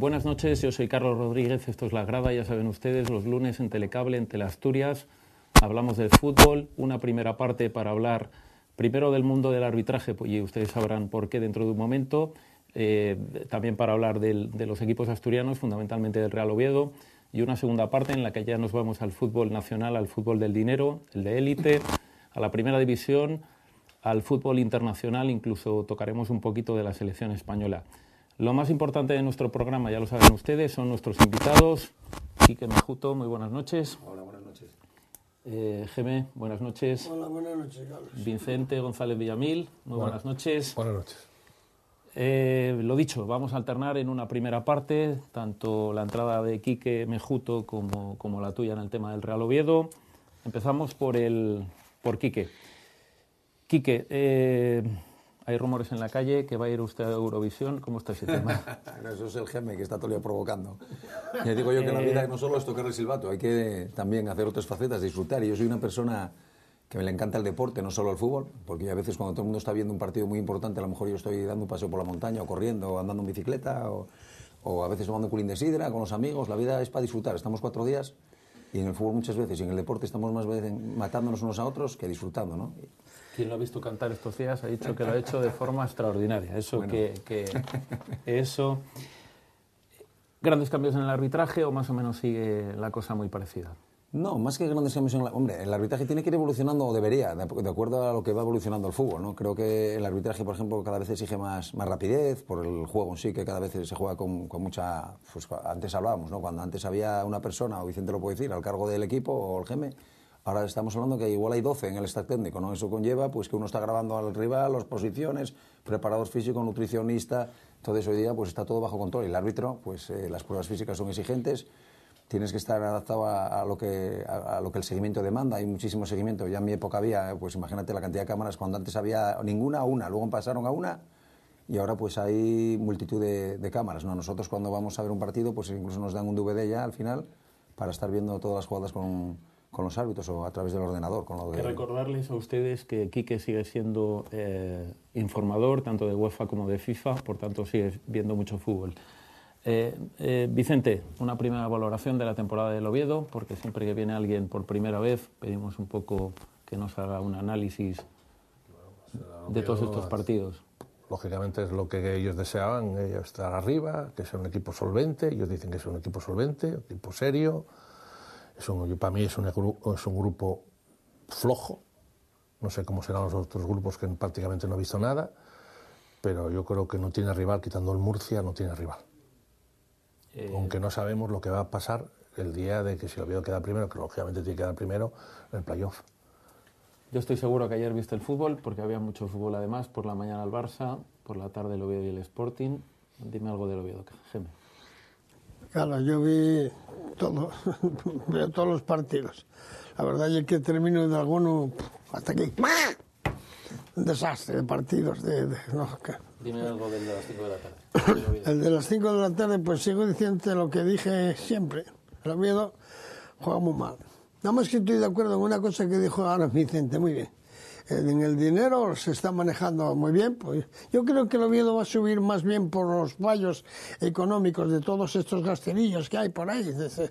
Buenas noches, yo soy Carlos Rodríguez, esto es La Grada, ya saben ustedes, los lunes en Telecable, en Teleasturias, hablamos del fútbol, una primera parte para hablar primero del mundo del arbitraje, y ustedes sabrán por qué dentro de un momento, eh, también para hablar del, de los equipos asturianos, fundamentalmente del Real Oviedo, y una segunda parte en la que ya nos vamos al fútbol nacional, al fútbol del dinero, el de élite, a la primera división, al fútbol internacional, incluso tocaremos un poquito de la selección española. Lo más importante de nuestro programa, ya lo saben ustedes, son nuestros invitados. Quique Mejuto, muy buenas noches. Hola, buenas noches. Eh, Geme, buenas noches. Hola, buenas noches, Carlos. Vicente González Villamil, muy buenas noches. Buenas noches. Eh, lo dicho, vamos a alternar en una primera parte, tanto la entrada de Quique Mejuto como, como la tuya en el tema del Real Oviedo. Empezamos por, el, por Quique. Quique, eh, hay rumores en la calle que va a ir usted a Eurovisión. ¿Cómo está ese tema? Eso es el geme que está todo el día provocando. Ya digo yo que la vida no solo es tocar el silbato, hay que también hacer otras facetas, disfrutar. Y yo soy una persona que me le encanta el deporte, no solo el fútbol, porque a veces cuando todo el mundo está viendo un partido muy importante, a lo mejor yo estoy dando un paseo por la montaña, o corriendo, o andando en bicicleta, o, o a veces tomando culín de sidra con los amigos. La vida es para disfrutar. Estamos cuatro días y en el fútbol muchas veces, y en el deporte estamos más veces matándonos unos a otros que disfrutando, ¿no? Quien lo ha visto cantar estos días ha dicho que lo ha hecho de forma extraordinaria. Eso Bueno. que, que- eso grandes cambios en el arbitraje o más o menos sigue la cosa muy parecida. No, más que grandes cambios en la... Hombre, el arbitraje tiene que ir evolucionando, o debería, de, de acuerdo a lo que va evolucionando el fútbol, ¿no? Creo que el arbitraje, por ejemplo, cada vez exige más, más rapidez, por el juego en sí, que cada vez se juega con, con mucha... Pues, antes hablábamos, ¿no? Cuando antes había una persona, o Vicente lo puede decir, al cargo del equipo, o el GEME, ahora estamos hablando que igual hay 12 en el staff técnico, ¿no? Eso conlleva, pues, que uno está grabando al rival, las posiciones, preparador físico, nutricionista, entonces hoy día, pues, está todo bajo control. El árbitro, pues, eh, las pruebas físicas son exigentes, tienes que estar adaptado a, lo que, el seguimiento demanda. Hay muchísimo seguimiento. Ya en mi época había, pues imagínate la cantidad de cámaras, cuando antes había ninguna una, luego pasaron a una y ahora pues hay multitud de, de cámaras. ¿no? Nosotros cuando vamos a ver un partido, pues incluso nos dan un DVD ya al final para estar viendo todas las jugadas con, con los árbitros o a través del ordenador. Con lo Que recordarles a ustedes que Quique sigue siendo eh, informador tanto de UEFA como de FIFA, por tanto sigue viendo mucho fútbol. Eh, eh, Vicente, una primera valoración de la temporada del Oviedo, porque siempre que viene alguien por primera vez pedimos un poco que nos haga un análisis de todos estos partidos. Lógicamente es lo que ellos deseaban, ellos estar arriba, que sea un equipo solvente, ellos dicen que es un equipo solvente, un equipo serio, es un, para mí es un, es un grupo flojo, no sé cómo serán los otros grupos que prácticamente no he visto nada, pero yo creo que no tiene rival, quitando el Murcia, no tiene rival. Eh, Aunque no sabemos lo que va a pasar el día de que si el Oviedo queda primero, que lógicamente tiene que quedar primero en el playoff. Yo estoy seguro que ayer viste el fútbol, porque había mucho fútbol además, por la mañana el Barça, por la tarde el Oviedo y el Sporting. Dime algo del Oviedo, Geme. Claro, yo vi todo, veo todos los partidos. La verdad es que termino de alguno hasta aquí. Un desastre de partidos. De, de- no, que- Dime algo del de las 5 de la tarde. El de las 5 de la tarde, pues sigo diciendo lo que dije siempre. El Oviedo juega muy mal. Nada más que estoy de acuerdo en una cosa que dijo ahora Vicente, muy bien. En el dinero se está manejando muy bien. Pues yo creo que el Oviedo va a subir más bien por los fallos económicos de todos estos gasterillos que hay por ahí. Desde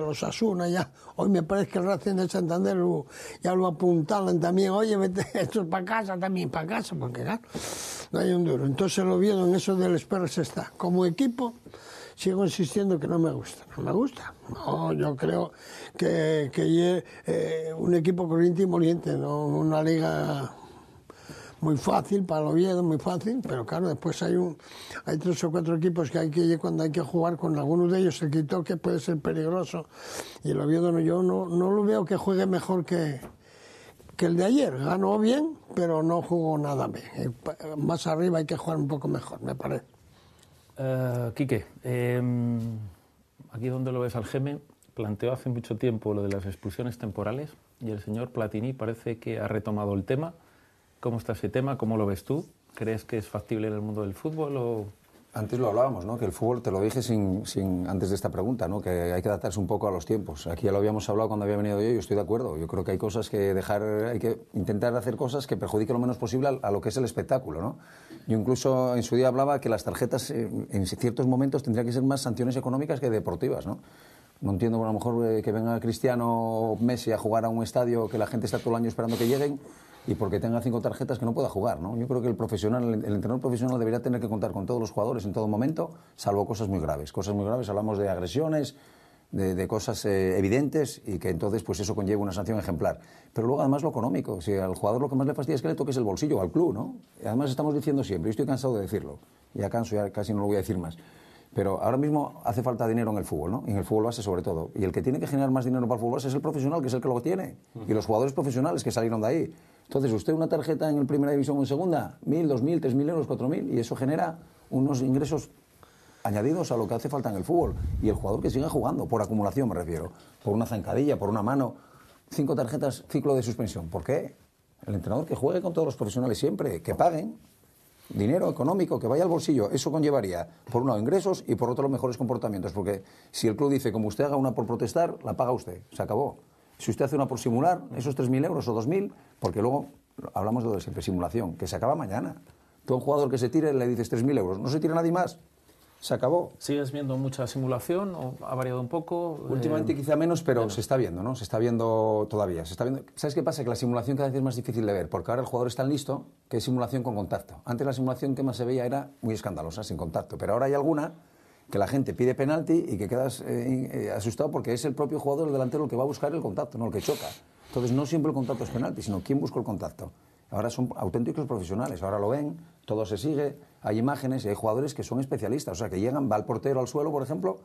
los Asuna ya. Hoy me parece que el Racing de Santander ya lo apuntalan también. Oye, vete esto es para casa, también para casa, porque claro, no hay un duro. Entonces el Oviedo en eso del Spurs está. Como equipo, sigo insistiendo que no me gusta. No me gusta. No, yo creo que, que eh, un equipo corriente y moliente, no una liga muy fácil para el Oviedo, muy fácil, pero claro, después hay un hay tres o cuatro equipos que hay que cuando hay que jugar con algunos de ellos el que puede ser peligroso y el Oviedo no, yo no, no lo veo que juegue mejor que, que el de ayer. Ganó bien, pero no jugó nada bien. Eh, Más arriba hay que jugar un poco mejor, me parece. Eh, Quique, eh, aquí donde lo ves al Geme, planteó hace mucho tiempo lo de las expulsiones temporales y el señor Platini parece que ha retomado el tema. ¿Cómo está ese tema? ¿Cómo lo ves tú? ¿Crees que es factible en el mundo del fútbol o Antes lo hablábamos, ¿no? Que el fútbol, te lo dije sin, sin, antes de esta pregunta, ¿no? Que hay que adaptarse un poco a los tiempos. Aquí ya lo habíamos hablado cuando había venido yo, yo estoy de acuerdo. Yo creo que hay cosas que dejar, hay que intentar hacer cosas que perjudiquen lo menos posible a, a lo que es el espectáculo, ¿no? Yo incluso en su día hablaba que las tarjetas eh, en ciertos momentos tendrían que ser más sanciones económicas que deportivas, ¿no? No entiendo a lo mejor eh, que venga Cristiano Messi a jugar a un estadio que la gente está todo el año esperando que lleguen y porque tenga cinco tarjetas que no pueda jugar, ¿no? Yo creo que el profesional, el, entrenador profesional debería tener que contar con todos los jugadores en todo momento, salvo cosas muy graves. Cosas muy graves, hablamos de agresiones, de, de cosas eh, evidentes y que entonces pues eso conlleva una sanción ejemplar. Pero luego además lo económico, si al jugador lo que más le fastidia es que le toques el bolsillo al club, ¿no? Además estamos diciendo siempre, y estoy cansado de decirlo, ya canso, ya casi no lo voy a decir más. Pero ahora mismo hace falta dinero en el fútbol, ¿no? Y en el fútbol base sobre todo. Y el que tiene que generar más dinero para el fútbol base es el profesional, que es el que lo tiene. Y los jugadores profesionales que salieron de ahí. Entonces, usted una tarjeta en el primera división o en segunda, mil, dos mil, tres mil euros, cuatro mil, y eso genera unos ingresos añadidos a lo que hace falta en el fútbol. Y el jugador que siga jugando, por acumulación me refiero, por una zancadilla, por una mano, cinco tarjetas, ciclo de suspensión. ¿Por qué? El entrenador que juegue con todos los profesionales siempre, que paguen dinero económico, que vaya al bolsillo. Eso conllevaría, por un lado, ingresos y por otro, los mejores comportamientos. Porque si el club dice, como usted haga una por protestar, la paga usted. Se acabó. Si usted hace una por simular, esos 3.000 euros o 2.000, porque luego hablamos de simulación, que se acaba mañana. Todo un jugador que se tire le dices 3.000 euros. No se tira nadie más. Se acabó. ¿Sigues viendo mucha simulación o ha variado un poco? Últimamente Eh, quizá menos, pero se está viendo, ¿no? Se está viendo todavía. Se está viendo. ¿Sabes qué pasa? Que la simulación cada vez es más difícil de ver, porque ahora el jugador es tan listo que es simulación con contacto. Antes la simulación que más se veía era muy escandalosa, sin contacto, pero ahora hay alguna que la gente pide penalti y que quedas eh, eh, asustado porque es el propio jugador, el delantero, el que va a buscar el contacto, no el que choca. Entonces no siempre el contacto es penalti, sino quién busca el contacto. Ahora son auténticos profesionales, ahora lo ven, todo se sigue, hay imágenes y hay jugadores que son especialistas, o sea, que llegan, va el portero al suelo, por ejemplo,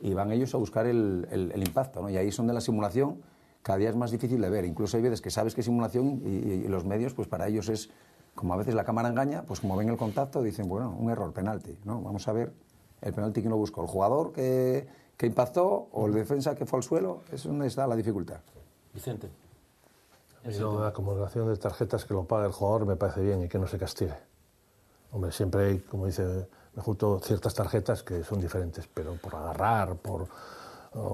y van ellos a buscar el, el- el impacto, ¿no? Y ahí son de la simulación, cada día es más difícil de ver. Incluso hay veces que sabes que es simulación y, y- y los medios, pues para ellos es, como a veces la cámara engaña, pues como ven el contacto, dicen, bueno, un error, penalti, ¿no? Vamos a ver el penalti que no buscó, el jugador que, que impactó o el defensa que fue al suelo, es donde está la dificultad. Vicente. Yo, la acumulación de tarjetas que lo pague el jugador me parece bien y que no se castigue. Hombre, siempre hay, como dice Mejuto, ciertas tarjetas que son diferentes, pero por agarrar, por,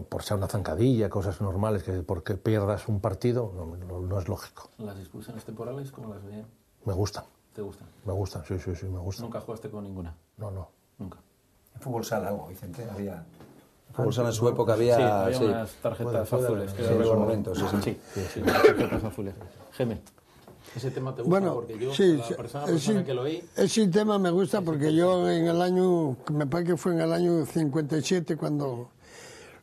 por ser una zancadilla, cosas normales, que porque pierdas un partido, no, no- no es lógico. ¿Las expulsiones temporales cómo las veían? Me gustan, ¿Te gustan? me gustan, sí, sí, sí, me gustan. Nunca jugaste con ninguna. No, no. Nunca. En fútbol sala algo, Vicente, había... En fútbol sala en su época había... sí, había sí. unas tarjetas azules. Sí, en esos recuerdo. momentos, sí, sí. Sí, sí, sí, las tarjetas azules. Geme, ese tema te gusta Bueno, porque yo, sí, la sí, persona, ese- persona que lo oí, Ese tema me gusta porque yo en el año, me parece que fue en el año 57 cuando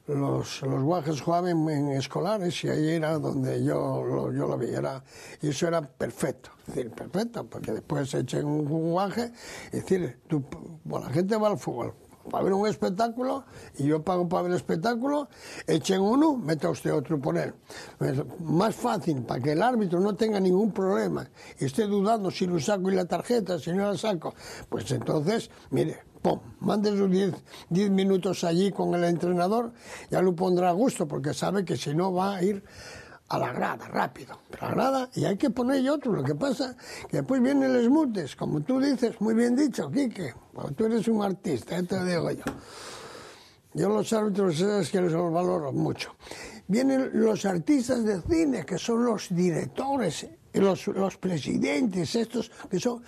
los, los guajes jugaban en escolares y ahí era donde yo lo, yo lo vi. Era, y eso era perfecto, es decir, perfecto, porque después echen un guaje, es decir, tú, bueno, la gente va al fútbol. Para ver un espectáculo y yo pago para ver el espectáculo, echen uno, meta usted otro por él. Más fácil para que el árbitro no tenga ningún problema y esté dudando si lo saco y la tarjeta, si no la saco. Pues entonces, mire, pum, mande sus 10 minutos allí con el entrenador, ya lo pondrá a gusto porque sabe que si no va a ir a la grada, rápido, a la grada, y hay que poner otro. Lo que pasa que después vienen los mutes, como tú dices, muy bien dicho, Quique, tú eres un artista, ya te lo digo yo. Yo los árbitros sabes que los valoro mucho. Vienen los artistas de cine, que son los directores, los, los presidentes, estos que son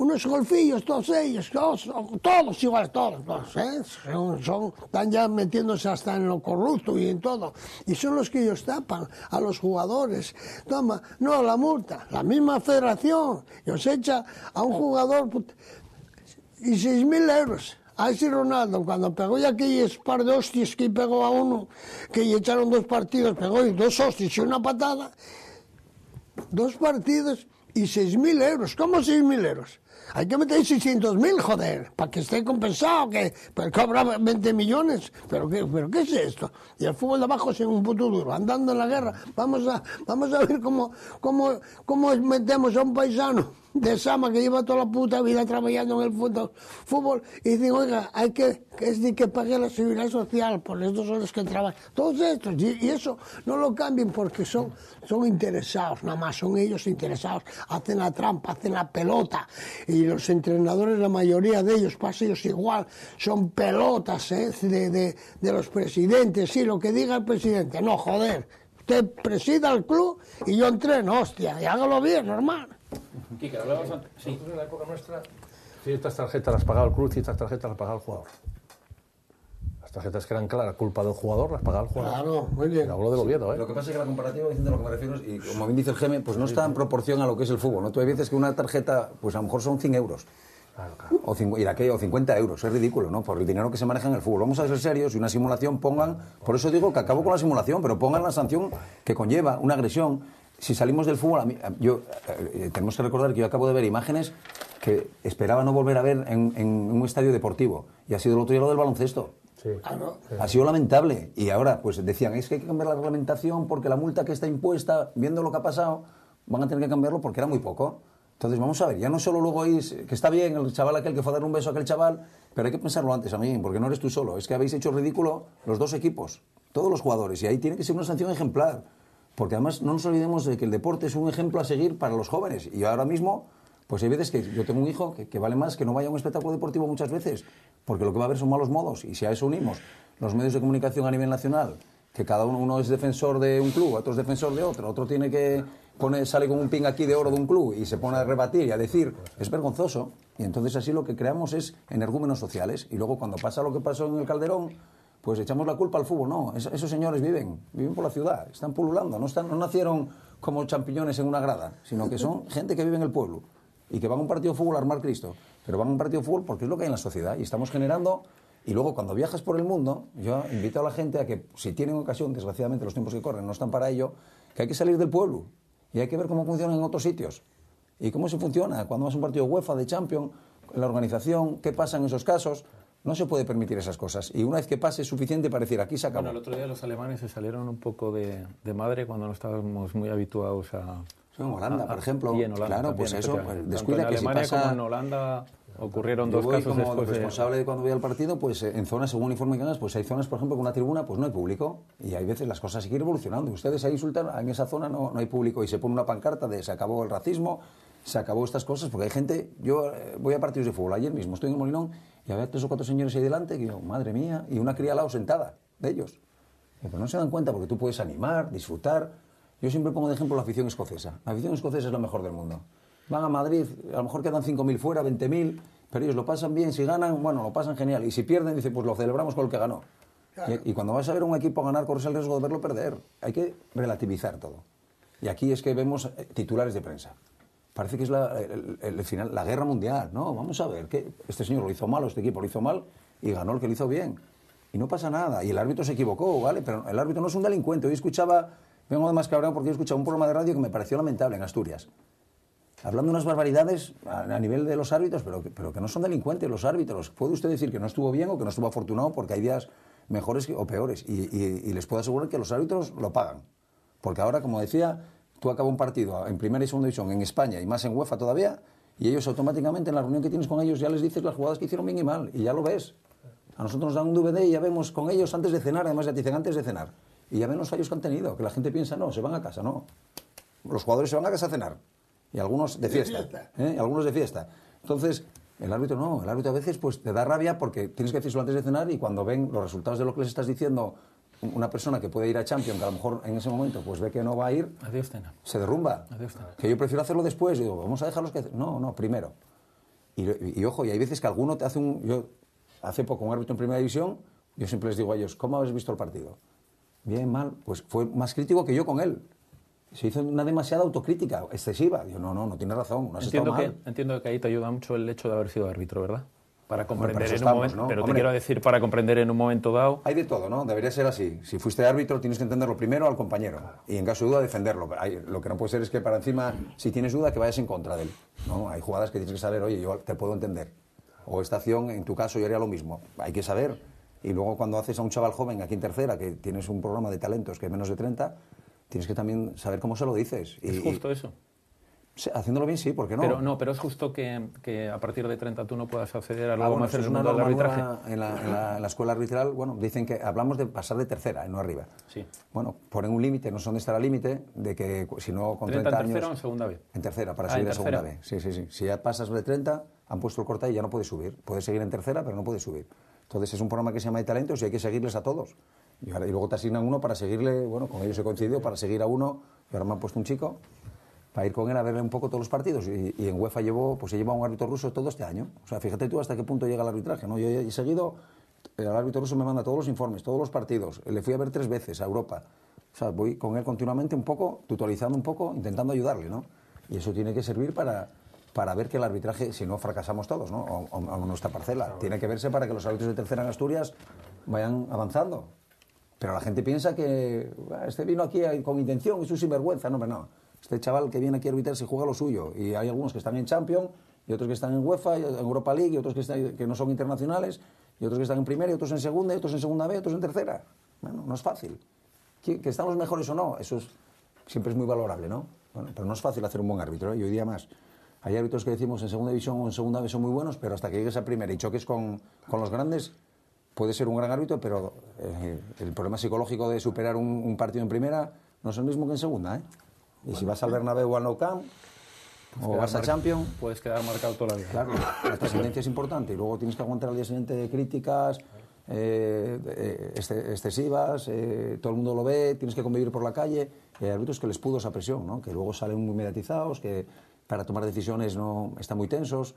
unos golfillos, todos ellos, todos, todos iguales, todos, todos ¿eh? son, están ya metiéndose hasta en lo corrupto y en todo. Y son los que ellos tapan a los jugadores. Toma, no, la multa, la misma federación, y os echa a un jugador y seis mil euros. A ese Ronaldo, cuando pegó ya aquellos par de hostias que pegó a uno, que le echaron dos partidos, pegó dos hostias y una patada, dos partidos y 6.000 euros. ¿Cómo 6.000 euros? Hay que meter 600.000, joder, para que esté compensado, que pues, cobra 20 millones. ¿Pero qué, ¿Pero qué es esto? Y el fútbol de abajo es en un puto duro, andando en la guerra. Vamos a, vamos a ver cómo, cómo, cómo metemos a un paisano de Sama que lleva toda la puta vida trabajando en el fútbol, y dicen, oiga, hay que, es de que pague la seguridad social por las dos horas que trabaja. Todos estos, y, eso no lo cambien porque son, son interesados, nada más, son ellos interesados, hacen la trampa, hacen la pelota, y los entrenadores, la mayoría de ellos, pasa ellos igual, son pelotas ¿eh? de, de, de los presidentes, sí, lo que diga el presidente, no, joder, usted presida el club y yo entreno, hostia, y hágalo bien, normal. Quique, hablabas antes. Sí. En la época nuestra, ciertas tarjetas las pagaba el club y estas tarjetas las pagaba el jugador. Las tarjetas que eran claras, culpa del jugador, las pagaba el jugador. Claro, muy bien. Y hablo del Oviedo, ¿eh? Lo que pasa es que la comparativa, diciendo a lo que me refiero, es- y como bien dice el Geme, pues no está en proporción a lo que es el fútbol. ¿no? Tú hay veces que una tarjeta, pues a lo mejor son 100 euros. Claro, claro. O, cincu- y la que- o 50 euros, es ridículo, ¿no? Por el dinero que se maneja en el fútbol. Vamos a ser serios y una simulación pongan, por eso digo que acabo con la simulación, pero pongan la sanción que conlleva una agresión. Si salimos del fútbol, a mí- a- yo, eh, tenemos que recordar que yo acabo de ver imágenes que esperaba no volver a ver en, en un estadio deportivo. Y ha sido el otro día lo del baloncesto. Sí. Ha sido lamentable. Y ahora, pues decían, es que hay que cambiar la reglamentación porque la multa que está impuesta, viendo lo que ha pasado, van a tener que cambiarlo porque era muy poco. Entonces, vamos a ver, ya no solo luego es que está bien el chaval aquel que fue a dar un beso a aquel chaval, pero hay que pensarlo antes, a mí, porque no eres tú solo. Es que habéis hecho ridículo los dos equipos, todos los jugadores, y ahí tiene que ser una sanción ejemplar. Porque además no nos olvidemos de que el deporte es un ejemplo a seguir para los jóvenes. Y ahora mismo, pues hay veces que yo tengo un hijo que, vale más que no vaya a un espectáculo deportivo muchas veces, porque lo que va a haber son malos modos. Y si a eso unimos los medios de comunicación a nivel nacional, que cada uno, es defensor de un club, otro es defensor de otro, otro tiene que poner, sale con un ping aquí de oro de un club y se pone a rebatir y a decir, es vergonzoso. Y entonces así lo que creamos es energúmenos sociales. Y luego cuando pasa lo que pasó en el Calderón, pues echamos la culpa al fútbol. No, es- esos señores viven, viven por la ciudad, están pululando, no, están, no nacieron como champiñones en una grada, sino que son gente que vive en el pueblo y que van a un partido de fútbol a armar Cristo, pero van a un partido de fútbol porque es lo que hay en la sociedad y estamos generando. Y luego cuando viajas por el mundo, yo invito a la gente a que si tienen ocasión, desgraciadamente los tiempos que corren no están para ello, que hay que salir del pueblo y hay que ver cómo funciona en otros sitios. ¿Y cómo se funciona? Cuando vas a un partido UEFA, de Champions, la organización, qué pasa en esos casos, no se puede permitir esas cosas. Y una vez que pase es suficiente para decir, aquí se acabó. Bueno, el otro día los alemanes se salieron un poco de, de madre cuando no estábamos muy habituados a... Sí, en Holanda, a- por ejemplo. y en Holanda Claro, también, pues eso, pues, descuida en que si pasa- como en Holanda ocurrieron Yo dos voy casos como después responsable de cuando voy al partido, pues eh, en zonas, según el informe que hagas, pues hay zonas, por ejemplo, con una tribuna, pues no hay público. Y hay veces las cosas siguen evolucionando. Ustedes ahí insultan, en esa zona no, no hay público y se pone una pancarta de se acabó el racismo, se acabó estas cosas, porque hay gente, yo eh, voy a partidos de fútbol, ayer mismo estoy en Molinón y había tres o cuatro señores ahí delante que digo, madre mía, y una cría al lado sentada de ellos. Y, Pero no se dan cuenta porque tú puedes animar, disfrutar. Yo siempre pongo de ejemplo la afición escocesa. La afición escocesa es la mejor del mundo. Van a Madrid, a lo mejor quedan 5.000 fuera, 20.000, pero ellos lo pasan bien. Si ganan, bueno, lo pasan genial. Y si pierden, dice, pues lo celebramos con el que ganó. Y, y cuando vas a ver a un equipo ganar, corres el riesgo de verlo perder. Hay que relativizar todo. Y aquí es que vemos eh, titulares de prensa. Parece que es la, final, la guerra mundial. No, vamos a ver, que este señor lo hizo mal este equipo lo hizo mal y ganó el que lo hizo bien. Y no pasa nada. Y el árbitro se equivocó, ¿vale? Pero el árbitro no es un delincuente. Hoy escuchaba, vengo de más cabreado porque he escuchado un programa de radio que me pareció lamentable en Asturias. Hablando unas barbaridades a, nivel de los árbitros, pero, pero que no son delincuentes los árbitros. Puede usted decir que no estuvo bien o que no estuvo afortunado porque hay días mejores o peores. Y- y les puedo asegurar que los árbitros lo pagan. Porque ahora, como decía, tú acabas un partido en primera y segunda división en España y más en UEFA todavía, y ellos automáticamente en la reunión que tienes con ellos ya les dices las jugadas que hicieron bien y mal, y ya lo ves. A nosotros nos dan un DVD y ya vemos con ellos antes de cenar, además ya te dicen antes de cenar. Y ya ven los fallos que han tenido, que la gente piensa, no, se van a casa, no. Los jugadores se van a casa a cenar. Y algunos de fiesta. fiesta. ¿eh? Algunos de fiesta. Entonces, el árbitro no. El árbitro a veces pues, te da rabia porque tienes que decirlo antes de cenar y cuando ven los resultados de lo que les estás diciendo, una persona que puede ir a Champions, que a lo mejor en ese momento pues ve que no va a ir, Adiós, Tena. se derrumba. Adiós, Tena. Que yo prefiero hacerlo después. Digo, vamos a dejarlos que... No, no, primero. Y, y- y ojo, y hay veces que alguno te hace un... Yo, hace poco, un árbitro en primera división, yo siempre les digo a ellos, ¿cómo habéis visto el partido? Bien, mal. Pues fue más crítico que yo con él. Se hizo una demasiada autocrítica, excesiva. Digo, no, no, no tienes razón, no has Entiendo estado que, entiendo que ahí te ayuda mucho el hecho de haber sido árbitro, ¿verdad? Para comprender en un momento, ¿no? pero te Hombre. quiero decir para comprender en un momento dado. Hay de todo, ¿no? Debería ser así. Si fuiste árbitro, tienes que entenderlo primero al compañero. Y en caso de duda, defenderlo. Hay- lo que no puede ser es que para encima, si tienes duda, que vayas en contra de él. ¿no? Hay jugadas que tienes que saber, oye, yo te puedo entender. O esta acción, en tu caso, yo haría lo mismo. Hay que saber. Y luego cuando haces a un chaval joven aquí en tercera, que tienes un programa de talentos que es menos de 30, tienes que también saber cómo se lo dices. Y, Es justo eso. y- haciéndolo bien, sí, ¿por qué no? Pero no, pero es justo que, que a partir de 30 tú no puedas acceder a algo Ah, bueno, más en el mundo del arbitraje. en la, en la- en la escuela arbitral. Bueno, dicen que hablamos de pasar de tercera, eh, no arriba. Sí. Bueno, ponen un límite, no sé dónde estará el límite, de que si no con 30 30, en tercera o en años... segunda B. En tercera, para Ah, seguir en a segunda. B. Sí, sí, sí. Si ya pasas de 30, han puesto el corta y ya no puedes subir. Puedes seguir en tercera, pero no puedes subir. Entonces es un programa que se llama de talentos y hay que seguirles a todos. Y, ahora- y luego te asignan uno para seguirle, bueno, con ellos he coincidido, para seguir a uno. Y ahora me han puesto un chico para ir con él a verle un poco todos los partidos. Y, y en UEFA llevó, pues se lleva un árbitro ruso todo este año. O sea, fíjate tú hasta qué punto llega el arbitraje, ¿no? Yo he seguido, el árbitro ruso me manda todos los informes, todos los partidos. Le fui a ver tres veces a Europa. O sea, voy con él continuamente un poco, tutorizando un poco, intentando ayudarle, ¿no? Y eso tiene que servir para, para ver que el arbitraje, si no fracasamos todos, ¿no? O, o- o nuestra parcela. Tiene que verse para que los árbitros de tercera en Asturias vayan avanzando. Pero la gente piensa que "Ah, este vino aquí con intención, es un sinvergüenza. No, pero no. Este chaval que viene aquí a arbitrar se juega lo suyo. Y hay algunos que están en Champions, y otros que están en UEFA, en Europa League, y otros que, están- que no son internacionales, y otros que están en primera, y otros en segunda, y otros en segunda B, y otros en tercera. Bueno, no es fácil. Que, que están los mejores o no, eso es, siempre es muy valorable, ¿no? Bueno, pero no es fácil hacer un buen árbitro, ¿eh? y hoy día más. Hay árbitros que decimos en segunda división o en segunda B son muy buenos, pero hasta que llegues a primera y choques con, con los grandes, puede ser un gran árbitro, pero eh, el problema psicológico de superar un, un partido en primera no es el mismo que en segunda, ¿eh? Y si vas al Bernabéu o al Nou Camp, o vas a Champions, Puedes quedar marcado toda la vida. Claro, la trascendencia es importante y luego tienes que aguantar al día siguiente críticas eh, eh, excesivas, eh, todo el mundo lo ve, tienes que convivir por la calle. Y hay árbitros que les pudo esa presión, ¿no? que luego salen muy mediatizados, que para tomar decisiones no están muy tensos.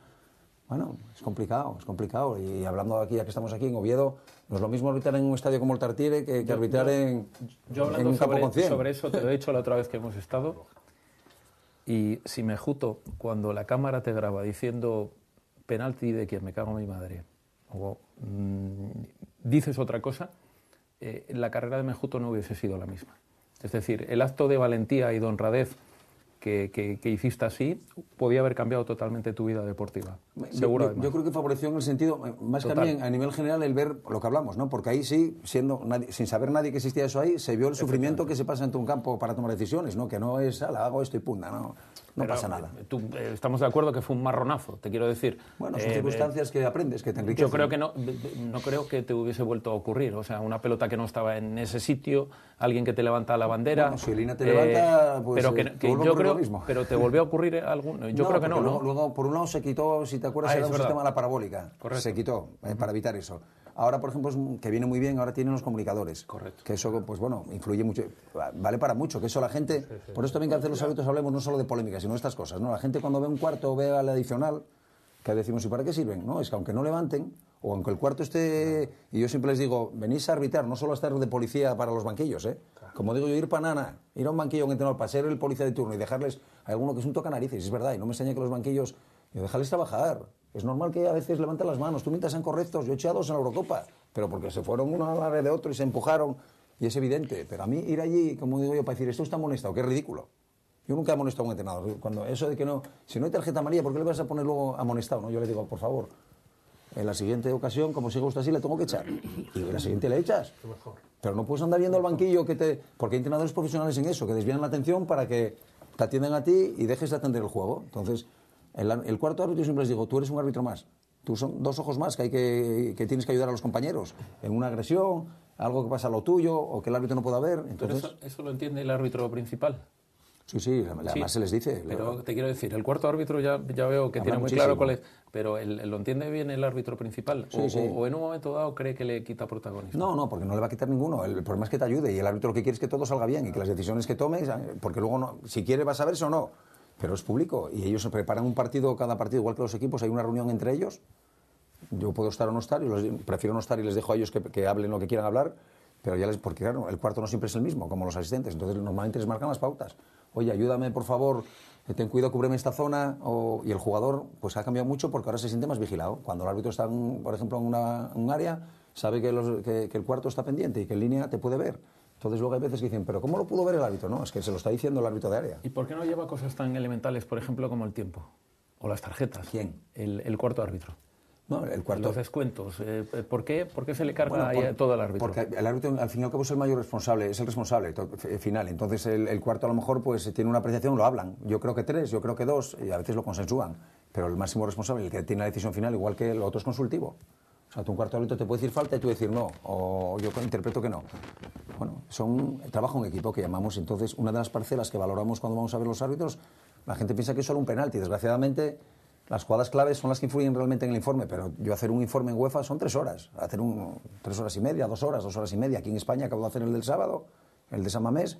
Bueno, es complicado, es complicado. Y hablando aquí, ya que estamos aquí en Oviedo, no es lo mismo arbitrar en un estadio como el Tartiere que, que arbitrar en, Yo en hablando un campo sobre, con 100. sobre eso, te lo he dicho la otra vez que hemos estado. Y si me juto cuando la cámara te graba diciendo penalti de quien me cago en mi madre, o mm, dices otra cosa, eh, la carrera de Mejuto no hubiese sido la misma. Es decir, el acto de valentía y de honradez que, que- que hiciste así podía haber cambiado totalmente tu vida deportiva. Yo- Seguro, yo, yo creo que favoreció en el sentido, eh, más Total. que a nivel general, el ver lo que hablamos, ¿no? Porque ahí sí, siendo nadie- sin saber nadie que existía eso ahí, se vio el sufrimiento que se pasa en un campo para tomar decisiones, ¿no? Que no es, ala, hago esto y punta, no, no Pero, pasa nada. eh, tú, eh, estamos de acuerdo que fue un marronazo, te quiero decir. Bueno, son Eh, circunstancias que aprendes, que te enriquecen. Yo creo que no, no creo que te hubiese vuelto a ocurrir. O sea, una pelota que no estaba en ese sitio, alguien que te levanta la bandera. Bueno, si Lina te levanta, pues, pero que, eh, que yo creo, lo mismo. pero te volvió a ocurrir algún. Yo creo que no, ¿no? Luego, luego, por un lado se quitó, si te acuerdas, Ah, era un verdad. sistema de la parabólica. Correcto. Se quitó eh, para evitar eso. Ahora, por ejemplo, es que viene muy bien, ahora tienen los comunicadores. Correcto. Que eso, pues bueno, influye mucho, vale para mucho, que eso la gente, por esto también que hacer los hábitos hablemos no solo de polémica, sino de estas cosas, ¿no? La gente cuando ve un cuarto o ve al adicional, que decimos, ¿y para qué sirven? No, es que aunque no levanten, o aunque el cuarto esté, y yo siempre les digo, venís a arbitrar, no solo a estar de policía para los banquillos, ¿eh? Como digo yo, ir para nana, ir a un banquillo a un entrenador para ser el policía de turno y dejarles, hay alguno que es un toca narices, es verdad, y no me enseña que los banquillos, yo dejarles trabajar. Es normal que a veces levanten las manos, tú mientras sean correctos, yo eché a dos en la Eurocopa, pero porque se fueron uno a la red de otro y se empujaron, y es evidente. Pero a mí ir allí, como digo yo, para decir, esto está amonestado, que es ridículo. Yo nunca he amonestado a un entrenador. Cuando eso de que no, si no hay tarjeta amarilla, ¿por qué le vas a poner luego amonestado? No? Yo le digo, por favor, en la siguiente ocasión, como siga usted así, le tengo que echar. Y en la siguiente le echas. Pero no puedes andar viendo al banquillo que te... Porque hay entrenadores profesionales en eso, que desvían la atención para que te atiendan a ti y dejes de atender el juego. Entonces, el, el cuarto árbitro yo siempre les digo, tú eres un árbitro más. Tú son dos ojos más que, hay que, que tienes que ayudar a los compañeros. En una agresión, algo que pasa a lo tuyo, o que el árbitro no pueda ver. Pero Entonces, eso, eso lo entiende el árbitro principal. Sí, sí, además Sí, se les dice. Pero te quiero decir, el cuarto árbitro ya, ya veo que tiene muy muchísimo. claro cuál es. Pero el- ¿lo entiende bien el árbitro principal? Sí, o, sí. o- en un momento dado cree que le quita protagonismo? No, no, porque no le va a quitar ninguno. El problema es que te ayude y el árbitro lo que quiere es que todo salga bien y que las decisiones que tomes, eh, porque luego, no, si quiere, vas a ver eso o no. Pero es público y ellos se preparan un partido, cada partido, igual que los equipos, hay una reunión entre ellos. Yo puedo estar o no estar, y los- prefiero no estar y les dejo a ellos que, que hablen lo que quieran hablar, pero ya les, porque claro, el cuarto no siempre es el mismo, como los asistentes, entonces normalmente les marcan las pautas. Oye, ayúdame por favor, eh, ten cuidado, cúbreme esta zona, o- y el jugador pues ha cambiado mucho porque ahora se siente más vigilado. Cuando el árbitro está, en, por ejemplo, en una, un área, sabe que, los- que- que el cuarto está pendiente y que en línea te puede ver. Entonces luego hay veces que dicen, pero ¿cómo lo pudo ver el árbitro? No, es que se lo está diciendo el árbitro de área. ¿Y por qué no lleva cosas tan elementales, por ejemplo, como el tiempo? O las tarjetas. ¿Quién? El, el cuarto árbitro. No, el cuarto... Los descuentos. eh, ¿por, qué, ¿Por qué se le carga Bueno, por- a todo el árbitro? Porque el árbitro, al fin y al cabo, es el mayor responsable, es el responsable f- final. Entonces, el, el cuarto a lo mejor pues tiene una apreciación, lo hablan. Yo creo que tres, yo creo que dos, y a veces lo consensúan. Pero el máximo responsable, el que tiene la decisión final, igual que el otro es consultivo. O sea, tú un cuarto árbitro te puede decir falta y tú decir no, o yo interpreto que no. Bueno, son trabajo en equipo que llamamos. Entonces, una de las parcelas que valoramos cuando vamos a ver los árbitros, la gente piensa que es solo un penalti. Desgraciadamente, las jugadas claves son las que influyen realmente en el informe, pero yo hacer un informe en UEFA son tres horas. Hacer un, tres horas y media, dos horas, dos horas y media. Aquí en España acabo de hacer el del sábado, el de San Mamés,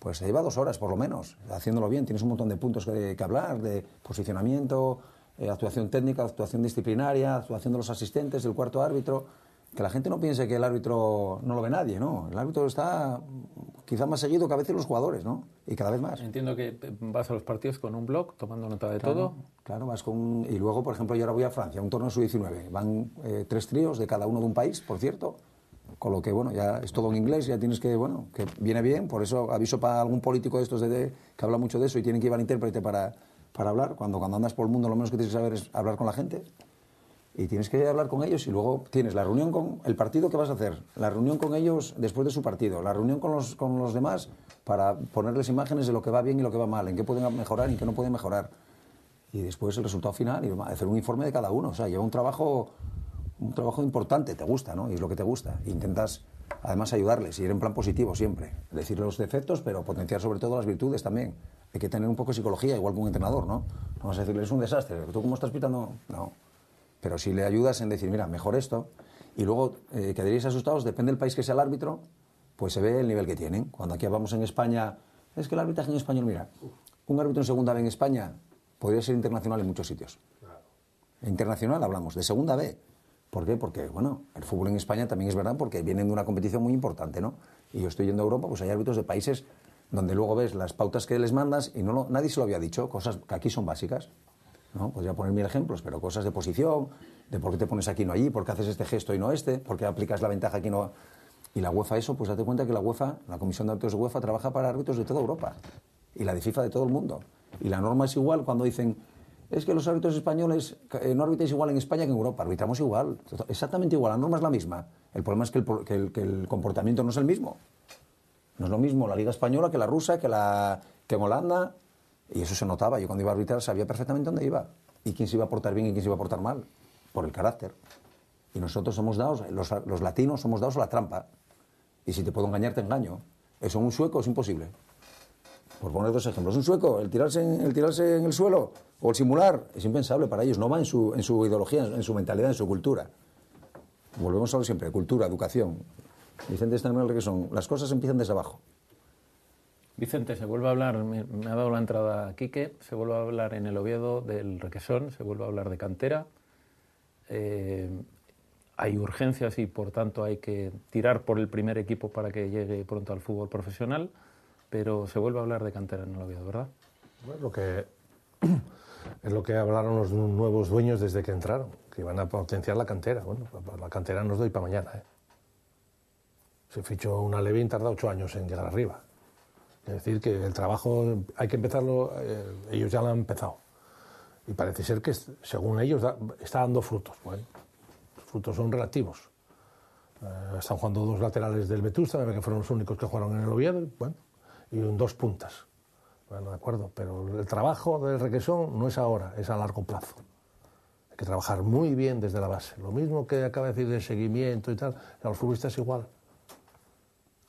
pues se lleva dos horas por lo menos, haciéndolo bien. Tienes un montón de puntos que, que hablar, de posicionamiento, eh, actuación técnica, actuación disciplinaria, actuación de los asistentes, del cuarto árbitro. Que la gente no piense que el árbitro no lo ve nadie, ¿no? El árbitro está quizá más seguido que a veces los jugadores, ¿no? Y cada vez más. Entiendo que vas a los partidos con un blog, tomando nota de Claro, todo. Claro, vas con... Y luego, por ejemplo, yo ahora voy a Francia, un torneo sub-19. Van eh, tres tríos de cada uno de un país, por cierto. Con lo que, bueno, ya es todo en inglés, ya tienes que, bueno, que viene bien. Por eso aviso para algún político de estos de, que habla mucho de eso y tienen que llevar intérprete para, para hablar. Cuando, cuando andas por el mundo, lo menos que tienes que saber es hablar con la gente. Y tienes que hablar con ellos y luego tienes la reunión con el partido que vas a hacer, la reunión con ellos después de su partido, la reunión con los, con los demás para ponerles imágenes de lo que va bien y lo que va mal, en qué pueden mejorar y en qué no pueden mejorar. Y después el resultado final y hacer un informe de cada uno. O sea, lleva un trabajo, un trabajo importante, te gusta, ¿no? Y es lo que te gusta. Intentas además ayudarles y ir en plan positivo siempre. Decir los defectos, pero potenciar sobre todo las virtudes también. Hay que tener un poco de psicología, igual que un entrenador, ¿no? No vas a decirle, es un desastre, ¿tú cómo estás pitando? No. Pero si le ayudas en decir, mira, mejor esto, y luego eh, quedaréis asustados, depende del país que sea el árbitro, pues se ve el nivel que tienen. Cuando aquí vamos en España, es que el arbitraje en español, mira, un árbitro en segunda B en España podría ser internacional en muchos sitios. Internacional hablamos, de segunda B. ¿Por qué? Porque, bueno, el fútbol en España también es verdad porque vienen de una competición muy importante, ¿no? Y yo estoy yendo a Europa, pues hay árbitros de países donde luego ves las pautas que les mandas y no lo- nadie se lo había dicho, cosas que aquí son básicas. ¿No? Podría poner mil ejemplos, pero cosas de posición, de por qué te pones aquí y no allí, por qué haces este gesto y no este, por qué aplicas la ventaja aquí y no... Y la UEFA eso, pues date cuenta que la UEFA, la Comisión de Árbitros de UEFA, trabaja para árbitros de toda Europa y la de FIFA de todo el mundo. Y la norma es igual cuando dicen, es que los árbitros españoles eh, no arbitráis igual en España que en Europa, arbitramos igual, exactamente igual, la norma es la misma. El problema es que el, comportamiento no es el mismo. No es lo mismo la liga española que la rusa, que, la, que Holanda. Y eso se notaba. Yo cuando iba a arbitrar sabía perfectamente dónde iba. Y quién se iba a portar bien y quién se iba a portar mal. Por el carácter. Y nosotros somos dados, los, los latinos somos dados a la trampa. Y si te puedo engañar, te engaño. Eso en un sueco es imposible. Por poner dos ejemplos. Un sueco, el tirarse en el, tirarse en el suelo o el simular, es impensable para ellos. No va en su, en su ideología, en su mentalidad, en su cultura. Volvemos a lo siempre, cultura, educación. Vicente Stanel, que son, las cosas empiezan desde abajo. Vicente, se vuelve a hablar, me, ha dado la entrada Quique, se vuelve a hablar en el Oviedo del Requesón, se vuelve a hablar de cantera. Eh, hay urgencias y por tanto hay que tirar por el primer equipo para que llegue pronto al fútbol profesional, pero se vuelve a hablar de cantera en el Oviedo, ¿verdad? Bueno, lo que, es lo que hablaron los nuevos dueños desde que entraron, que iban a potenciar la cantera. Bueno, pues la cantera nos doy para mañana. ¿eh? Se fichó una Levin, tarda ocho años en llegar arriba. Es decir, que el trabajo hay que empezarlo, eh, ellos ya lo han empezado. Y parece ser que, según ellos, está dando frutos. Bueno, los frutos son relativos. Eh, están jugando dos laterales del Vetusta, que fueron los únicos que jugaron en el Oviedo, bueno, y dos puntas. Bueno, de acuerdo, pero el trabajo del requesón no es ahora, es a largo plazo. Hay que trabajar muy bien desde la base. Lo mismo que acaba de decir de seguimiento y tal, a los futbolistas igual.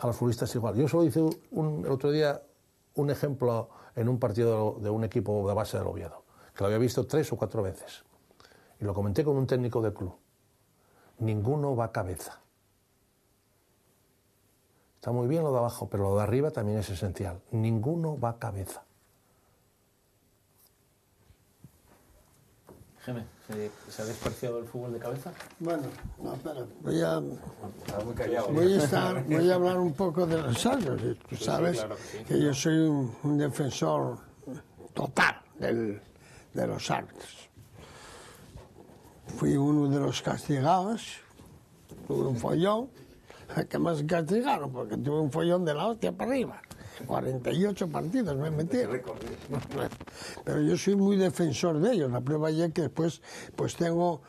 A los futbolistas igual. Yo solo hice un- el otro día un ejemplo en un partido de un equipo de base del Oviedo, que lo había visto tres o cuatro veces. Y lo comenté con un técnico del club. Ninguno va cabeza. Está muy bien lo de abajo, pero lo de arriba también es esencial. Ninguno va cabeza. ¿Se, se ha despreciado el fútbol de cabeza? Bueno, no, espera, voy a, muy callado. voy a, estar, voy a hablar un poco de los árbitros. Tú sabes claro que sí. que yo soy un, un defensor total del- de los árbitros. Fui uno de los castigados, tuve un follón, que más castigaron porque tuve un follón de la hostia para arriba. 48 partidos me metieron. Pero yo soy muy defensor de ellos. La prueba ya que después pues tengo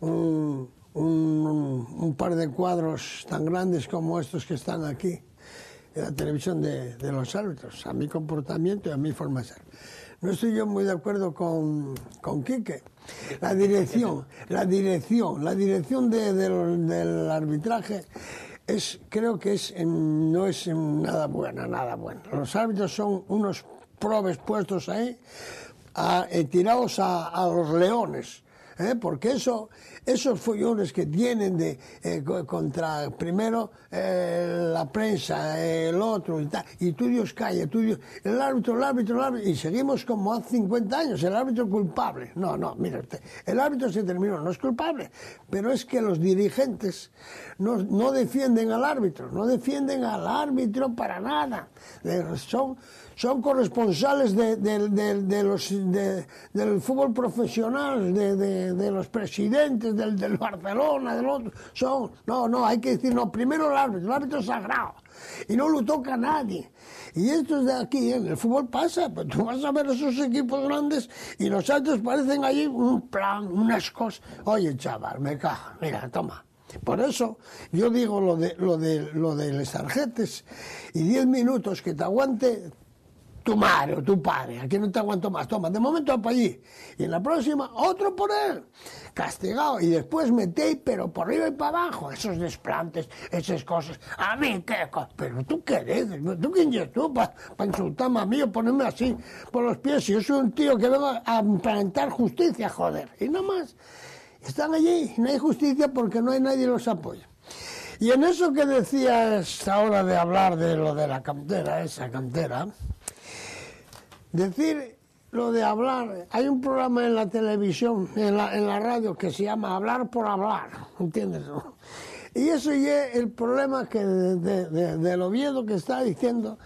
un, un- un par de cuadros tan grandes como estos que están aquí en la televisión de, de los árbitros, a mi comportamiento y a mi forma de ser. No estoy yo muy de acuerdo con, con Quique. La dirección, la dirección, la dirección de- del arbitraje es, creo que es, no es nada buena, nada buena. Los árbitros son unos probes puestos ahí, a- eh, tirados a, a los leones. ¿eh? porque eso, esos follones que tienen de, eh, co- contra primero eh, la prensa, el otro y tal, y tú Dios calla, tú Dios, el árbitro, el árbitro, el árbitro, y seguimos como hace 50 años, el árbitro culpable. No, no, usted, el árbitro se terminó, no es culpable, pero es que los dirigentes no, defienden al árbitro, no defienden al árbitro para nada. De- son, son corresponsales de, de- de- de los, de- del fútbol profesional, de los presidentes del, del Barcelona, del otro. Son, no, no, hay que decir, no, primero el árbitro, el árbitro sagrado y no lo toca nadie. Y esto es de aquí, en el fútbol pasa, pues tú vas a ver esos equipos grandes y los árbitros parecen allí un plan, unas cosas. Oye, chaval, me cago, mira, toma. Por eso yo digo lo de lo de lo de los tarjetes y 10 minutos que te aguante tu madre o tu padre, aquí no te aguanto más, toma, de momento para allí. Y en la próxima, otro por él, castigado. Y después metéis, pero por arriba y para abajo, esos desplantes, esas cosas. A mí, ¿qué? Pero tú qué eres, tú quién eres tú para insultarme a mí o ponerme así por los pies. Yo soy un tío que vengo a implementar justicia, joder. Y nada más. Están allí no hay justicia porque no hay nadie que los apoya. Y en eso que decías ahora de hablar de lo de la cantera, esa cantera, decir lo de hablar, hay un programa en la televisión, en la, en la radio, que se llama Hablar por Hablar, ¿entiendes? Y eso ya es el problema que de, de- de- del Oviedo que está diciendo.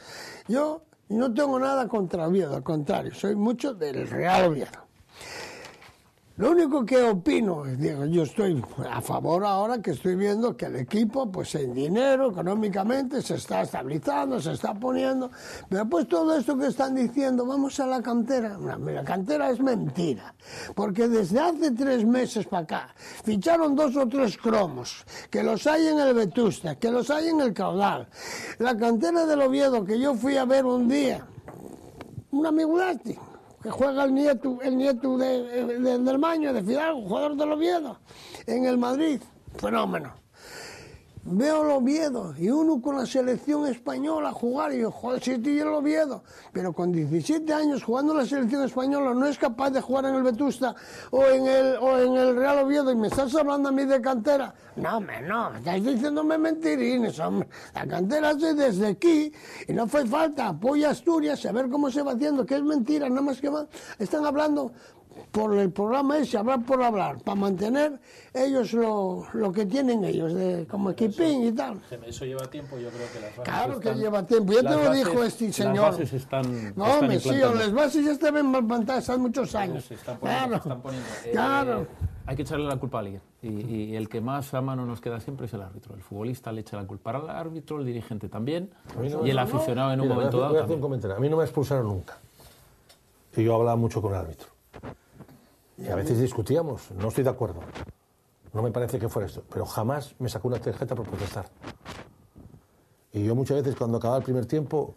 Yo no tengo nada contra Oviedo, al contrario, soy mucho del Real Oviedo. Lo único que opino, digo, yo estoy a favor ahora que estoy viendo que el equipo, pues en dinero, económicamente, se está estabilizando, se está poniendo. Pero pues todo esto que están diciendo, vamos a la cantera. La cantera es mentira. Porque desde hace tres meses para acá, ficharon dos o tres cromos, que los hay en el Vetusta, que los hay en el Caudal. La cantera del Oviedo, que yo fui a ver un día, un amigo de que juega el nieto, el nieto de, de- del Maño, de Fidalgo, jugador del Oviedo, en el Madrid. Fenómeno. Veo el Oviedo y uno con la selección española jugar y yo, joder, si estoy el Oviedo, pero con 17 años jugando en la selección española no es capaz de jugar en el Vetusta o en el, o en el Real Oviedo y me estás hablando a mí de cantera. No, hombre, no, estás diciéndome mentirines, hombre. La cantera es desde aquí y no fue falta, apoya Asturias, a ver cómo se va haciendo, que es mentira, nada más que más. Están hablando por el programa ese, hablar por hablar, para mantener ellos lo, lo que tienen ellos, de, como equipín y tal. Eso lleva tiempo, yo creo que las bases Claro que están- lleva tiempo, ya te las lo bases- dijo este Las señor. bases están, No, están hombre, sí, las bases ya estaban plantadas hace muchos años. Se están poniendo, Claro, se están poniendo. Eh, claro. hay que echarle la culpa a alguien. Y, y el que más a mano nos queda siempre es el árbitro. El futbolista le echa la culpa al árbitro, el dirigente también, no y el me- aficionado en un Mira, voy a momento hacer- dado voy a hacer un también. comentario. A mí no me expulsaron nunca. Y yo hablaba mucho con el árbitro. Y a veces discutíamos, no estoy de acuerdo. No me parece que fuera esto. Pero jamás me sacó una tarjeta por protestar. Y yo muchas veces cuando acababa el primer tiempo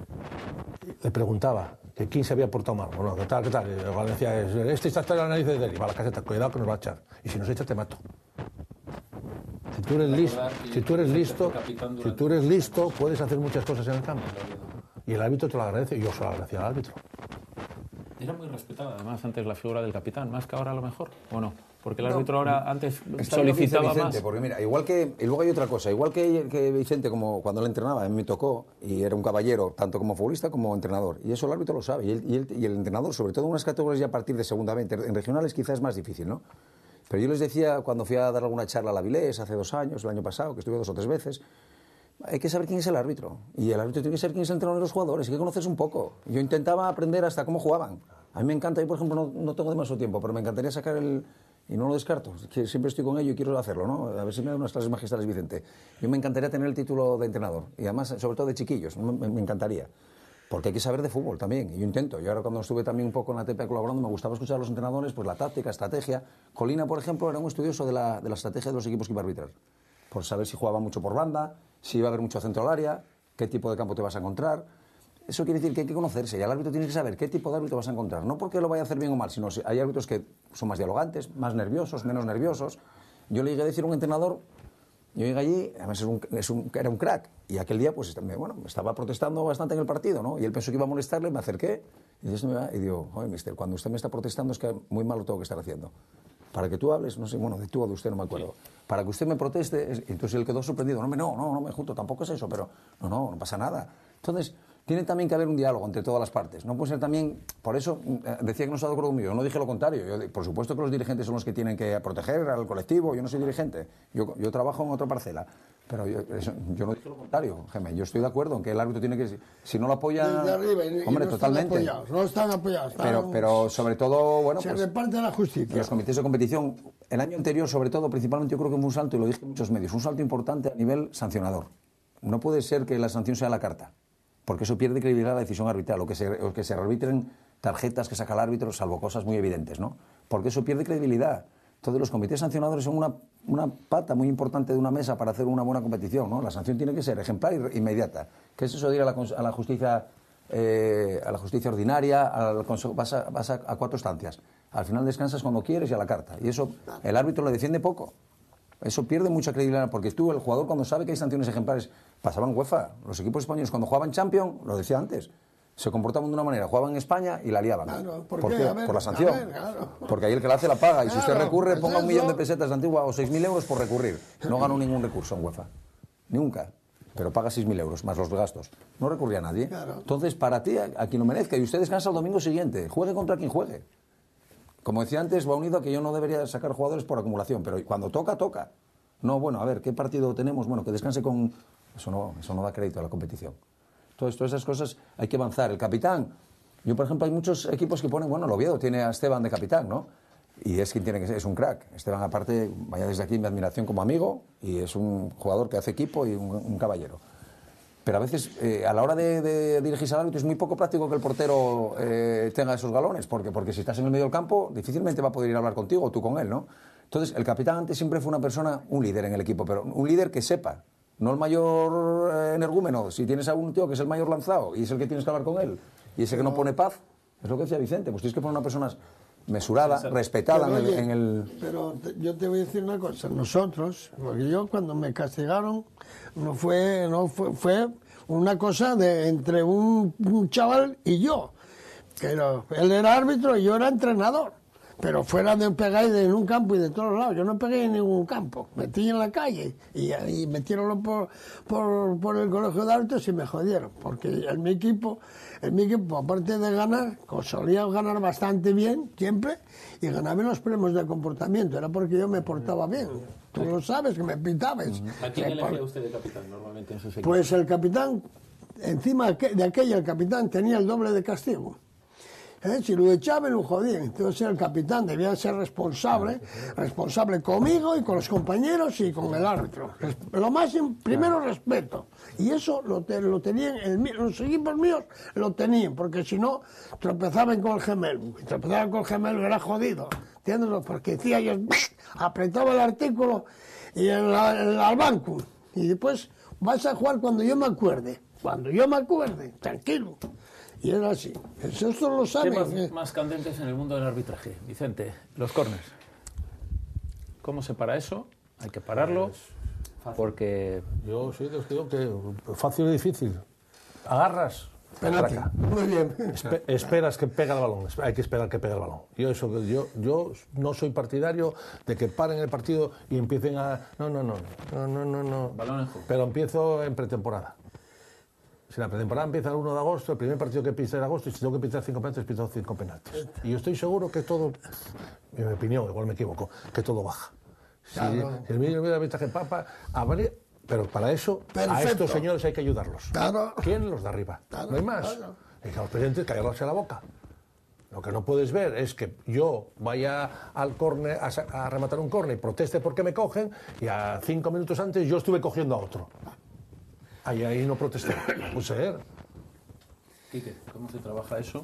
le preguntaba que quién se había portado mal. Bueno, ¿qué tal, qué tal? Y decía, este está hasta la nariz de él. Y va a la caseta, cuidado que nos va a echar. Y si nos echa te mato. Si tú eres listo, si tú eres listo, si tú eres listo, puedes hacer muchas cosas en el campo. Y el árbitro te lo agradece, y yo se lo agradecía al árbitro. Era muy respetada, además, antes la figura del capitán, más que ahora a lo mejor, ¿o no? Porque el árbitro ahora antes solicitaba Vicente, más. Porque mira, igual que. Y luego hay otra cosa. Igual que, que Vicente, como cuando le entrenaba, a mí me tocó, y era un caballero, tanto como futbolista como entrenador. Y eso el árbitro lo sabe. Y, él- y él- y el entrenador, sobre todo en unas categorías ya a partir de segunda vez. En regionales quizás es más difícil, ¿no? Pero yo les decía, cuando fui a dar alguna charla a la Vilés hace dos años, el año pasado, que estuve dos o tres veces, hay que saber quién es el árbitro. Y el árbitro tiene que saber quién es el entrenador de los jugadores. Hay que conocerse un poco. Yo intentaba aprender hasta cómo jugaban. A mí me encanta, yo por ejemplo no, no tengo demasiado tiempo, pero me encantaría sacar el... Y no lo descarto, siempre estoy con ello y quiero hacerlo, ¿no? A ver si me da unas clases magistrales, Vicente. Yo me encantaría tener el título de entrenador. Y además, sobre todo de chiquillos, me, encantaría. Porque hay que saber de fútbol también, y yo intento. Yo ahora cuando estuve también un poco en la TPA colaborando, me gustaba escuchar a los entrenadores, pues la táctica, estrategia. Colina, por ejemplo, era un estudioso de la, de la estrategia de los equipos que iba a arbitrar. Por saber si jugaba mucho por banda, si iba a haber mucho centro al área, qué tipo de campo te vas a encontrar. Eso quiere decir que hay que conocerse y el árbitro tiene que saber qué tipo de árbitro vas a encontrar. No porque lo vaya a hacer bien o mal, sino si hay árbitros que son más dialogantes, más nerviosos, menos nerviosos. Yo le llegué a decir a un entrenador, yo llegué allí, además un- era un crack, y aquel día pues bueno, estaba protestando bastante en el partido, ¿no? Y él pensó que iba a molestarle, me acerqué y, dice, "Esto me va-". y digo, oye, mister, cuando usted me está protestando es que muy mal lo tengo que estar haciendo. Para que tú hables, no sé, bueno, de tú o de usted, no me acuerdo, para que usted me proteste, es- entonces él quedó sorprendido, no, me- no, no, no me junto, tampoco es eso, pero no, no, no pasa nada. Entonces, tiene también que haber un diálogo entre todas las partes. No puede ser también, por eso eh, decía que no está de acuerdo conmigo, yo no dije lo contrario. Yo, por supuesto que los dirigentes son los que tienen que proteger al colectivo, yo no soy dirigente, yo, yo trabajo en otra parcela. Pero yo, eso- yo no dije lo contrario, Gemma. Yo estoy de acuerdo en que el árbitro tiene que, si- no lo apoya, Desde arriba, y- y hombre, no totalmente. Están apoyados, no están apoyados. Pero, pero sobre todo, bueno, se pues, reparte la justicia. los comités de competición, el año anterior, sobre todo, principalmente, yo creo que fue un salto, y lo dije en muchos medios, un salto importante a nivel sancionador. No puede ser que la sanción sea la carta, porque eso pierde credibilidad la decisión arbitral, o que se, o que se arbitren tarjetas que saca el árbitro, salvo cosas muy evidentes, ¿no? Porque eso pierde credibilidad. Entonces, los comités sancionadores son una, una pata muy importante de una mesa para hacer una buena competición, ¿no? La sanción tiene que ser ejemplar e inmediata. ¿Qué es eso de a la, a la justicia eh, a la justicia ordinaria, vas, a, cuatro estancias. Al final descansas cuando quieres y a la carta. Y eso el árbitro le defiende poco. Eso pierde mucha credibilidad porque tú, el jugador, cuando sabe que hay sanciones ejemplares, pasaban UEFA. Los equipos españoles, cuando jugaban Champions, lo decía antes, se comportaban de una manera, jugaban en España y la liaban. Claro, ¿por ¿Por qué? qué? A ver, por la a sanción. ver, claro. Porque ahí el que la hace la paga. Y si usted recurre, pues ponga un millón de pesetas de antigua o 6.000 euros por recurrir. No ganó ningún recurso en UEFA. Nunca. Pero paga 6.000 euros más los gastos. No recurría nadie. Claro. Entonces, para ti, a, a quien lo merezca, y usted descansa el domingo siguiente, juegue contra quien juegue. Como decía antes, va unido a que yo no debería sacar jugadores por acumulación, pero cuando toca, toca. No, bueno, a ver, ¿qué partido tenemos? Bueno, que descanse con... Eso no, eso no da crédito a la competición. Entonces, todas esas cosas hay que avanzar. El capitán, yo por ejemplo, hay muchos equipos que ponen, bueno, el Oviedo tiene a Esteban de capitán, ¿no? Y es quien tiene que ser, es un crack. Esteban, aparte, vaya desde aquí mi admiración como amigo, y es un jugador que hace equipo y un, un caballero. Pero a veces, eh, a la hora de, de dirigirse al árbitro, es muy poco práctico que el portero eh, tenga esos galones, porque, porque si estás en el medio del campo, difícilmente va a poder ir a hablar contigo o tú con él, ¿no? Entonces, el capitán antes siempre fue una persona, un líder en el equipo, pero un líder que sepa, no el mayor eh, energúmeno. Si tienes a un tío que es el mayor lanzado y es el que tienes que hablar con él, y es el que no pone paz, es lo que decía Vicente, pues tienes que poner una persona mesurada, respetada en Pero, el, oye, en el- pero te- yo te voy a decir una cosa, nosotros, porque yo cuando me castigaron no fue, no fue, fue una cosa de entre un, chaval y yo, que era- él era árbitro y yo era entrenador. Pero fuera de pegar en un campo y de todos lados. Yo no pegué en ningún campo. Metí en la calle y, y metieronlo por, por, el colegio de árbitros y me jodieron. Porque en mi equipo, en mi equipo, aparte de ganar, solía ganar bastante bien, siempre, y ganaba los premios de comportamiento. Era porque yo me portaba bien. Tú lo sabes, que me pitabas. ¿A quién por- elegía usted de capitán normalmente en sus equipos? pues el capitán, encima de aquella, el capitán tenía el doble de castigo. ¿Eh? Si lo echaban, lo jodían. Entonces el capitán debía ser responsable, responsable conmigo y con los compañeros y con el árbitro. Lo más, im- primero respeto. Y eso lo, te- lo tenían, el los equipos míos lo tenían, porque si no, tropezaban con el gemelo. Y tropezaban con el gemelo era jodido. ¿Entiendes? Porque decía yo, apretaba el artículo y el, el- al banco. Y después vas a jugar cuando yo me acuerde. Cuando yo me acuerde, tranquilo. Y era así. Eso esto lo saben. Temas eh. más candentes en el mundo del arbitraje. Vicente, los corners. ¿Cómo se para eso? Hay que pararlo. Porque Yo soy de los que digo que fácil y difícil. Agarras, Penalti. Muy bien. Espe- esperas que pegue el balón, hay que esperar que pegue el balón. Yo, eso, yo, yo no soy partidario de que paren el partido y empiecen a... No, no, no, no, no, no, no. Balón en juego. Pero empiezo en pretemporada. Si la pretemporada empieza el 1 de agosto, el primer partido que pisa es agosto, y si tengo que pisar cinco penaltis, piso cinco penaltis. Y yo estoy seguro que todo, en mi opinión, igual me equivoco, que todo baja. Si, Claro. si el vídeo de arbitraje papa, habría- pero para eso, a estos señores hay que ayudarlos. Claro. ¿Quién? Los de arriba. Claro, no hay más. claro. Y que a los presidentes callarse la boca. Lo que no puedes ver es que yo vaya al córner a, a rematar un córner y proteste porque me cogen y a cinco minutos antes yo estuve cogiendo a otro. Ahí, ahí no protesté. No puede ser. Quique, ¿cómo se trabaja eso?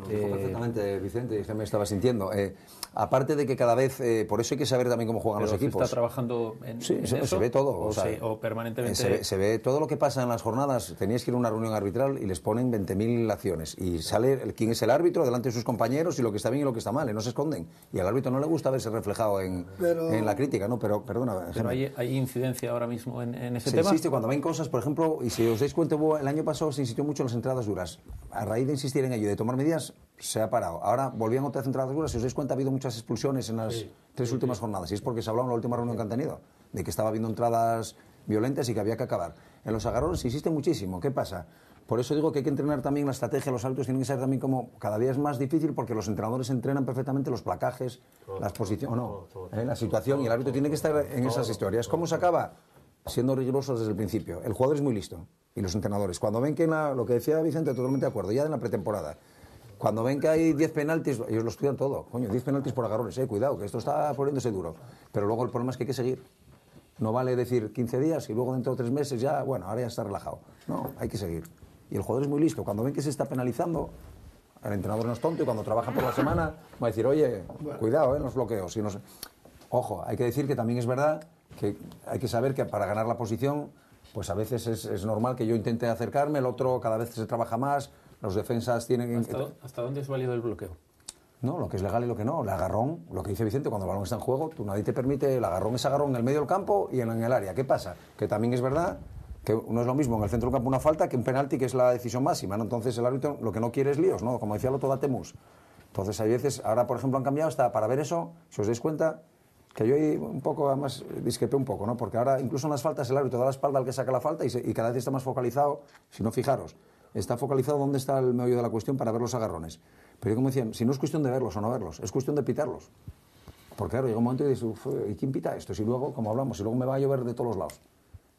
Lo dijo perfectamente Vicente, y que me estaba sintiendo. Eh, aparte de que cada vez, eh, por eso hay que saber también cómo juegan Pero los se equipos. está trabajando en, Sí, en se, eso, se ve todo. O, sea, se- o permanentemente. Se ve, se ve todo lo que pasa en las jornadas. Tenías que ir a una reunión arbitral y les ponen 20.000 acciones. Y sale el- quién es el árbitro delante de sus compañeros y lo que está bien y lo que está mal. Y no se esconden. Y al árbitro no le gusta verse reflejado en, Pero- en la crítica, ¿no? Pero, perdona, Pero hay, hay incidencia ahora mismo en, en ese Se tema. insiste cuando ven cosas, por ejemplo, y si os dais cuenta, el año pasado se insistió mucho en las entradas duras. A raíz de insistir en ello y de tomar medidas, se ha parado. Ahora volvían otra vez a entrar duras. Si os dais cuenta, ha habido muchas expulsiones en las tres últimas jornadas. Y es porque se habló en la última reunión que han tenido, de que estaba habiendo entradas violentas y que había que acabar. En los agarrones insiste muchísimo. ¿Qué pasa? Por eso digo que hay que entrenar también la estrategia, los árbitros tienen que ser también como cada día es más difícil porque los entrenadores entrenan perfectamente los placajes, las posiciones, no, ¿eh? la situación y el árbitro tiene que estar en esas historias. ¿Cómo se acaba? Siendo rigurosos desde el principio. El jugador es muy listo y los entrenadores. Cuando ven que lo que decía Vicente, totalmente de acuerdo, ya en la pretemporada, cuando ven que hay 10 penaltis, ellos lo estudian todo. Coño, 10 penaltis por agarrones, eh, cuidado, que esto está poniéndose duro. Pero luego el problema es que hay que seguir. No vale decir 15 días y luego dentro de tres meses ya, bueno, ahora ya está relajado. No, hay que seguir. Y el jugador es muy listo. Cuando ven que se está penalizando, el entrenador no es tonto y cuando trabaja por la semana va a decir, oye, cuidado en los bloqueos. Y Ojo, hay que decir que también es verdad que hay que saber que para ganar la posición, pues a veces es, normal que yo intente acercarme, el otro cada vez se trabaja más, los defensas tienen... ¿Hasta, ¿hasta dónde es válido el bloqueo? No, lo que es legal y lo que no. El agarrón, lo que dice Vicente, cuando el balón está en juego, tú nadie te permite, el agarrón es agarrón en el medio del campo y en el área. ¿Qué pasa? Que también es verdad que no es lo mismo en el centro del campo una falta que un penalti que es la decisión máxima, ¿no? Entonces el árbitro lo que no quiere es líos, ¿no? Como decía el otro Datemus. Entonces hay veces, ahora por ejemplo han cambiado hasta para ver eso, si os dais cuenta, que yo ahí un poco, además disquepé un poco, ¿no? Porque ahora incluso en las faltas el árbitro da la espalda al que saca la falta y, y cada vez está más focalizado, si no fijaros, está focalizado dónde está el meollo de la cuestión para ver los agarrones. Pero yo como decía, si no es cuestión de verlos o no verlos, es cuestión de pitarlos. Porque claro, llega un momento y dices, ¿y quién pita esto? Si luego, como hablamos, si luego me va a llover de todos los lados.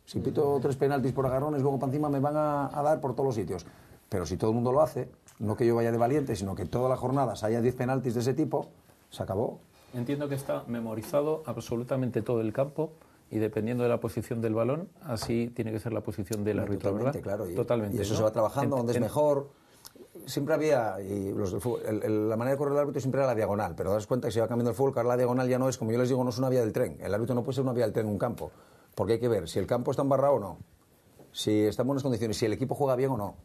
Si pito tres penaltis por agarrones, luego para encima me van a, dar por todos los sitios. Pero si todo el mundo lo hace, no que yo vaya de valiente, sino que todas las jornadas haya 10 penaltis de ese tipo, se acabó. Entiendo que está memorizado absolutamente todo el campo y dependiendo de la posición del balón, así tiene que ser la posición del árbitro, Totalmente, claro. Y, Totalmente. Y eso se va trabajando, donde es mejor. Siempre había, y los la manera de correr el árbitro siempre era la diagonal, pero das cuenta que se va cambiando el fútbol, que ahora la diagonal ya no es, como yo les digo, no es una vía del tren. El árbitro no puede ser una vía del tren en un campo. Porque hay que ver si el campo está embarrado o no, si está en buenas condiciones, si el equipo juega bien o no,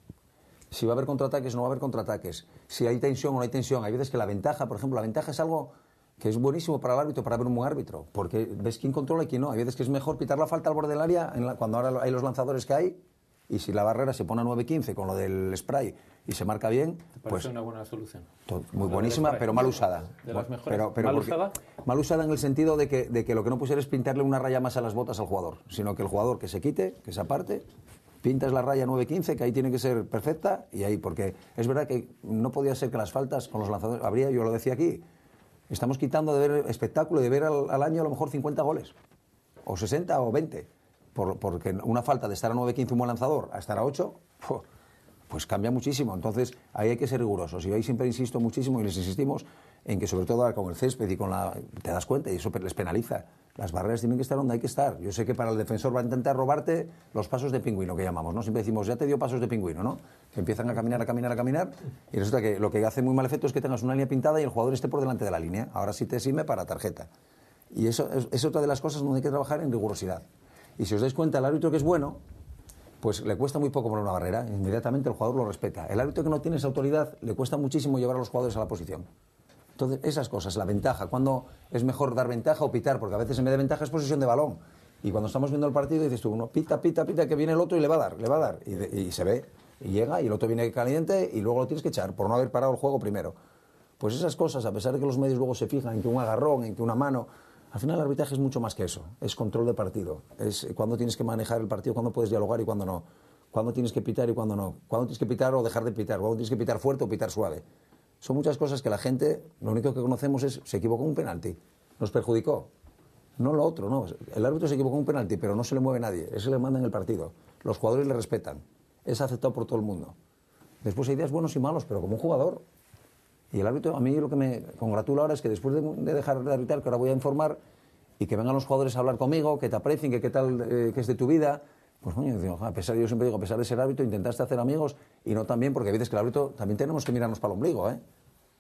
si va a haber contraataques o no va a haber contraataques, si hay tensión o no hay tensión. Hay veces que la ventaja, por ejemplo, la ventaja es algo que es buenísimo para el árbitro, para ver un buen árbitro, porque ves quién controla y quién no. Hay veces que es mejor pitar la falta al borde del área cuando ahora hay los lanzadores que hay y si la barrera se pone a 9.15 con lo del spray y se marca bien, ¿Te pues una buena solución. muy buenísima, pero mal usada. De las mejores. Pero, ¿Mal usada? Mal usada en el sentido de que, de que lo que no ser es pintarle una raya más a las botas al jugador, sino que el jugador que se quite, que se aparte, pintas la raya 9.15, que ahí tiene que ser perfecta, y ahí, porque es verdad que no podía ser que las faltas con los lanzadores, habría, yo lo decía aquí, estamos quitando de ver espectáculo y de ver al, año a lo mejor 50 goles, o 60 o 20, porque una falta de estar a 9.15 un buen lanzador a estar a 8, pues cambia muchísimo. Entonces, ahí hay que ser rigurosos. Y ahí siempre insisto muchísimo y les insistimos en que, sobre todo con el césped y con la. te das cuenta y eso les penaliza. Las barreras tienen que estar donde hay que estar. Yo sé que para el defensor va a intentar robarte los pasos de pingüino, que llamamos, ¿no? Siempre decimos, ya te dio pasos de pingüino, ¿no? Que empiezan a caminar, a caminar, a caminar, y resulta que lo que hace muy mal efecto es que tengas una línea pintada y el jugador esté por delante de la línea. Ahora sí te sirve para tarjeta. Y eso es, otra de las cosas donde hay que trabajar en rigurosidad. Y si os dais cuenta, el árbitro que es bueno, pues le cuesta muy poco poner una barrera, inmediatamente el jugador lo respeta. El árbitro que no tiene esa autoridad le cuesta muchísimo llevar a los jugadores a la posición. Entonces, esas cosas, la ventaja, cuando es mejor dar ventaja o pitar, porque a veces en vez de ventaja es posesión de balón. Y cuando estamos viendo el partido dices tú, uno pita, pita, pita, que viene el otro y le va a dar, le va a dar. Y, se ve, y llega, y el otro viene caliente y luego lo tienes que echar por no haber parado el juego primero. Pues esas cosas, a pesar de que los medios luego se fijan en que un agarrón, en que una mano, al final el arbitraje es mucho más que eso, es control de partido, es cuándo tienes que manejar el partido, cuándo puedes dialogar y cuándo no, cuándo tienes que pitar y cuándo no, cuándo tienes que pitar o dejar de pitar, cuándo tienes que pitar fuerte o pitar suave. Son muchas cosas que la gente, lo único que conocemos es, se equivocó un penalti, nos perjudicó. No lo otro, no. El árbitro se equivocó un penalti, pero no se le mueve nadie, eso le manda en el partido. Los jugadores le respetan, es aceptado por todo el mundo. Después hay días buenos y malos, pero como un jugador y el árbitro, a mí lo que me congratula ahora es que después de, dejar de arbitrar, que ahora voy a informar, y que vengan los jugadores a hablar conmigo, que te aprecien, que qué tal, eh, que es de tu vida, pues coño, a pesar, yo siempre digo, a pesar de ser árbitro, intentaste hacer amigos, y no también, porque hay veces que el árbitro también tenemos que mirarnos para el ombligo, ¿eh?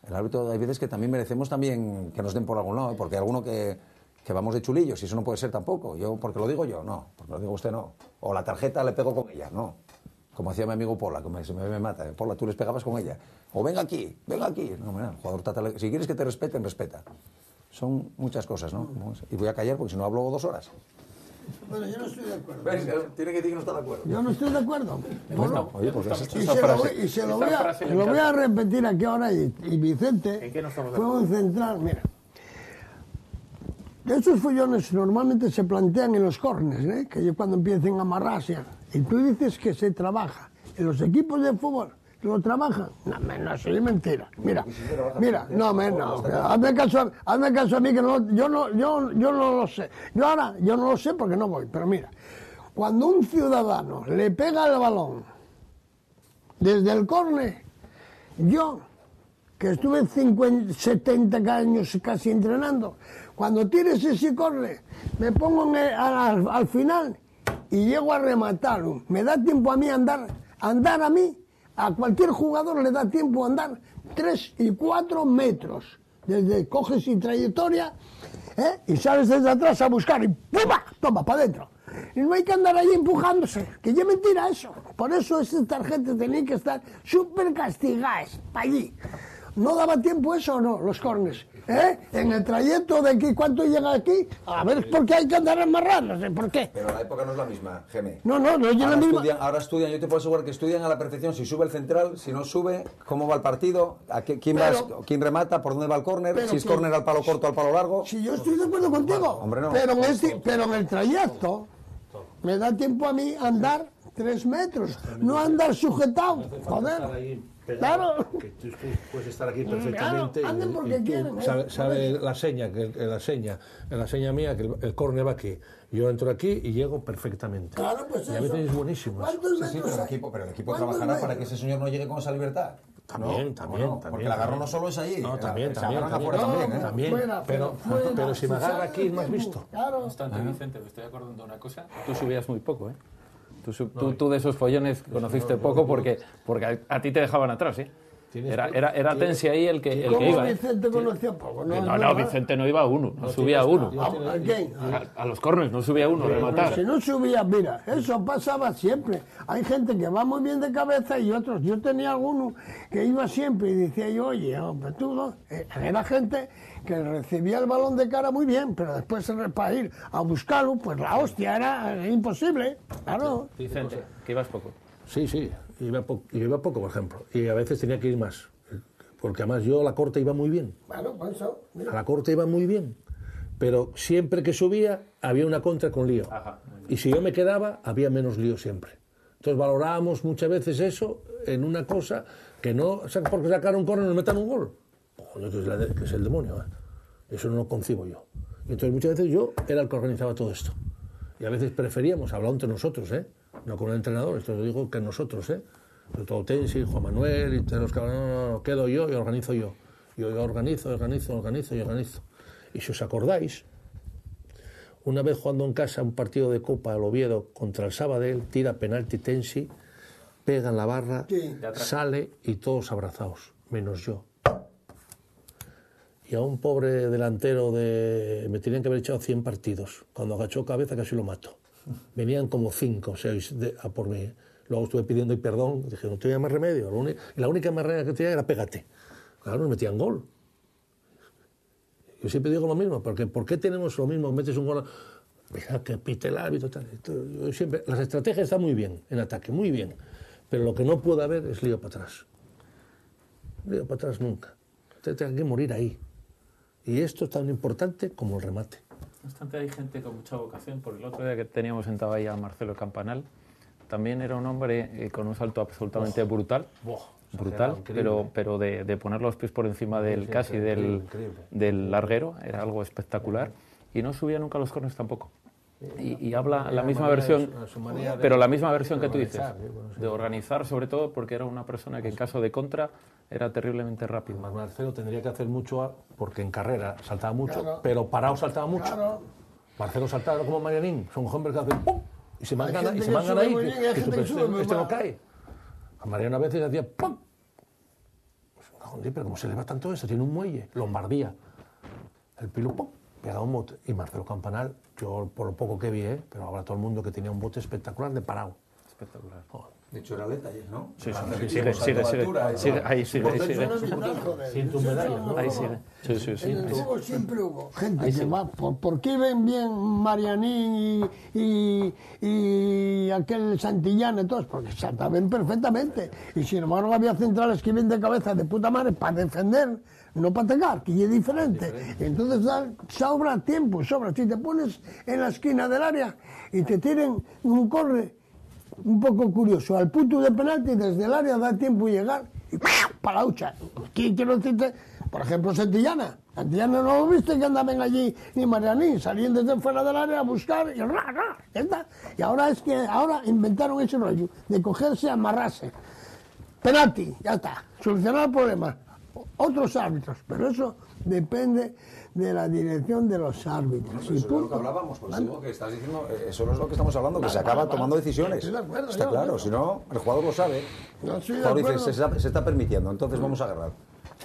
El árbitro, hay veces que también merecemos también que nos den por algún lado, ¿eh? porque hay alguno que, que vamos de chulillos, y eso no puede ser tampoco. Yo, porque lo digo yo, no, porque lo digo usted, no. O la tarjeta le pego con ella, no como hacía mi amigo Pola, como se me, me mata. Pola, tú les pegabas con ella. O venga aquí, venga aquí. No, mira, jugador si quieres que te respeten, respeta. Son muchas cosas, ¿no? Y voy a callar porque si no hablo dos horas. Bueno, yo no estoy de acuerdo. ¿Ves? Tiene que decir que no está de acuerdo. Yo no estoy de acuerdo. Bueno, Oye, pues ya se- y se, lo voy, y se lo voy esa a, frase se lo voy a repetir aquí ahora y, y Vicente ¿En qué no fue un central, mira. Esos follones normalmente se plantean en los córneres, ¿eh? que yo cuando empiecen a amarrarse. Y tú dices que se trabaja. En los equipos de fútbol lo trabajan. No, me- no, es mentira. Mira, mira, no, me, no. Hazme caso, a- hazme caso a mí que no, yo, no, yo, yo no lo sé. Yo ahora, yo no lo sé porque no voy, pero mira, cuando un ciudadano le pega el balón desde el córner, yo, que estuve 50, 70 años casi entrenando, cuando tires ese córner, me pongo el- al, al final y llego a rematarlo. Me da tiempo a mí andar, andar a mí, a cualquier jugador le da tiempo a andar 3 y 4 metros. Desde coges y trayectoria ¿eh? y sales desde atrás a buscar y ¡pumba! Toma, para adentro. Y no hay que andar ahí empujándose, que ya mentira eso. Por eso esas tarjetas tenían que estar súper castigadas, allí. ¿No daba tiempo eso o no, los cornes? ¿Eh? En el trayecto de aquí, ¿cuánto llega aquí? A ver, ¿por qué hay que andar amarrándose? ¿Por qué? Pero la época no es la misma, Geme. No, no, no es la misma. estudian, ahora estudian, yo te puedo asegurar que estudian a la perfección si sube el central, si no sube, cómo va el partido, a qué- quién, va- Pero- quién remata, por dónde va el córner, si es córner al palo corto o al palo largo. Si yo estoy de acuerdo contigo, hombre, no. pero, en este- pero en el trayecto me da tiempo a mí andar tres metros, no andar sujetado. Joder. Claro. Que tú puedes estar aquí perfectamente. Claro, anden y- porque y tú quieren, ¿eh? Sabe, sabe la seña, que la seña, la seña mía, que el, el córner va aquí. Yo entro aquí y llego perfectamente. Claro, pues y a veces es buenísimo. eso. ¿Cuántos Sí, sí, metros pero el equipo, pero el equipo ¿Cuántos trabajará para que metros? ese señor no llegue con esa libertad. También, ¿No? también, ¿O no? también. Porque el agarro no solo es ahí. No, también, también. también. también, ¿eh? También, Fuera, pero, fuera, pero si me agarra aquí es más visto. Claro. No obstante, Vicente, me estoy acordando de una cosa. Tú subías muy poco, ¿eh? Tú, su- tú, tú de esos follones conociste poco porque, porque a, a ti te dejaban atrás, ¿eh? Era, era, era Tensi ahí el que, el que ¿Cómo iba. ¿eh? Vicente conocía poco? No, no, verdad. Vicente no iba a uno, no subía a uno. ¿A, a quién? A, a los corners no subía uno, a rematar. Si no subía, mira, eso pasaba siempre. Hay gente que va muy bien de cabeza y otros. Yo tenía alguno que iba siempre y decía yo, oye, hombre, tú no. Eh, Era gente que recibía el balón de cara muy bien, pero después para ir a buscarlo, pues la hostia era imposible. Claro. Vicente, que ibas poco. Sí, sí, iba, po- iba poco, por ejemplo. Y a veces tenía que ir más. Porque además yo a la corte iba muy bien. Bueno, eso. mira. A la corte iba muy bien. Pero siempre que subía había una contra con lío. Ajá. Y si yo me quedaba, había menos lío siempre. Entonces valorábamos muchas veces eso en una cosa que no, porque sacar un córner nos metan un gol. Joder, que es, la de- que es el demonio. ¿eh? Eso no lo concibo yo. Y entonces muchas veces yo era el que organizaba todo esto. Y a veces preferíamos, hablado entre nosotros, ¿eh? no con el entrenador, esto lo digo que nosotros, ¿eh? sobre todo Tensi, Juan Manuel, y todos los que no, no, no, quedo yo y organizo yo. Yo, yo organizo, organizo, organizo y organizo. Y si os acordáis, una vez jugando en casa un partido de Copa al Oviedo contra el Sabadell, tira penalti Tensi, pega en la barra, Sí. sale y todos abrazados, menos yo. A un pobre delantero de... me tenían que haber echado 100 partidos. Cuando agachó cabeza casi lo mato. Venían como 5 o 6 a por mí. Luego estuve pidiendo y perdón, dije, no tenía más remedio. La y la única manera que tenía era pégate. Claro, nos metían gol. Yo siempre digo lo mismo, porque ¿por qué tenemos lo mismo? Metes un gol, mira que pite el árbitro, tal. Yo siempre, las estrategias están muy bien en ataque, muy bien, pero lo que no puede haber es lío para atrás. Lío para atrás nunca. Usted tiene que morir ahí. Y esto es tan importante como el remate. No obstante, hay gente con mucha vocación. Por el otro día que teníamos sentado ahí a Marcelo Campanal, también era un hombre eh, con un salto absolutamente brutal. brutal, exagerado, pero, increíble. pero de, de poner los pies por encima del sí, casi increíble, del, increíble. del larguero, era algo espectacular. Y no subía nunca los corners tampoco. Y, y habla la misma versión, de- pero la misma versión que tú dices, sí. de organizar sobre todo porque era una persona que en caso de contra era terriblemente rápido. Más Marcelo tendría que hacer mucho porque en carrera saltaba mucho, Claro. pero parado saltaba mucho. Claro. Marcelo saltaba como Marianín, son hombres que hacen ¡pum! y se mangan, y se mangan ahí, que, bien que tú sube este no mal". cae. A Mariano a veces hacía ¡pum! Pues, pero ¿cómo se le va tanto eso? Tiene un muelle, Lombardía. El pilo ¡pum! pegaba un bote. Y Marcelo Campanal, yo por lo poco que vi, ¿eh? pero ahora todo el mundo que tenía un bote espectacular de parado. Espectacular. Joder, De hecho, era Leta, ¿no? Sí, sí, Hace sí, Sigue, tal. ahí sigue, ahí un medallo, ¿no? Ahí sigue. Sí, sí, sí. En el fútbol siempre hubo gente que va, por, ¿por qué ven bien Marianín y, y, y aquel Santillán y todos? Porque se saben perfectamente. Y sin embargo había centrales que vienen de cabeza de puta madre para defender, no para atacar, que es diferente. Entonces sobra tiempo, sobra. Si te pones en la esquina del área y te tienen un corre un poco curioso, al punto de penalti desde el área da tiempo llegar y para la hucha. ¿Quién quiero decirte? Por ejemplo, Santillana. Santillana no lo viste que andaban allí ni Marianín, salían desde fuera del área a buscar y ra, ra, está. Y ahora es que ahora inventaron ese rollo de cogerse, amarrarse. Penalti, ya está. Solucionar el problema. Otros árbitros, pero eso depende de la dirección de los árbitros. Eso es lo que hablábamos, pues digo que estás diciendo, eh, eso no es lo que estamos hablando, que se acaba tomando decisiones. Estoy de acuerdo, Está claro, si no, el jugador lo sabe. No, El jugador dice, acuerdo. se está, se está permitiendo, entonces vamos a agarrar.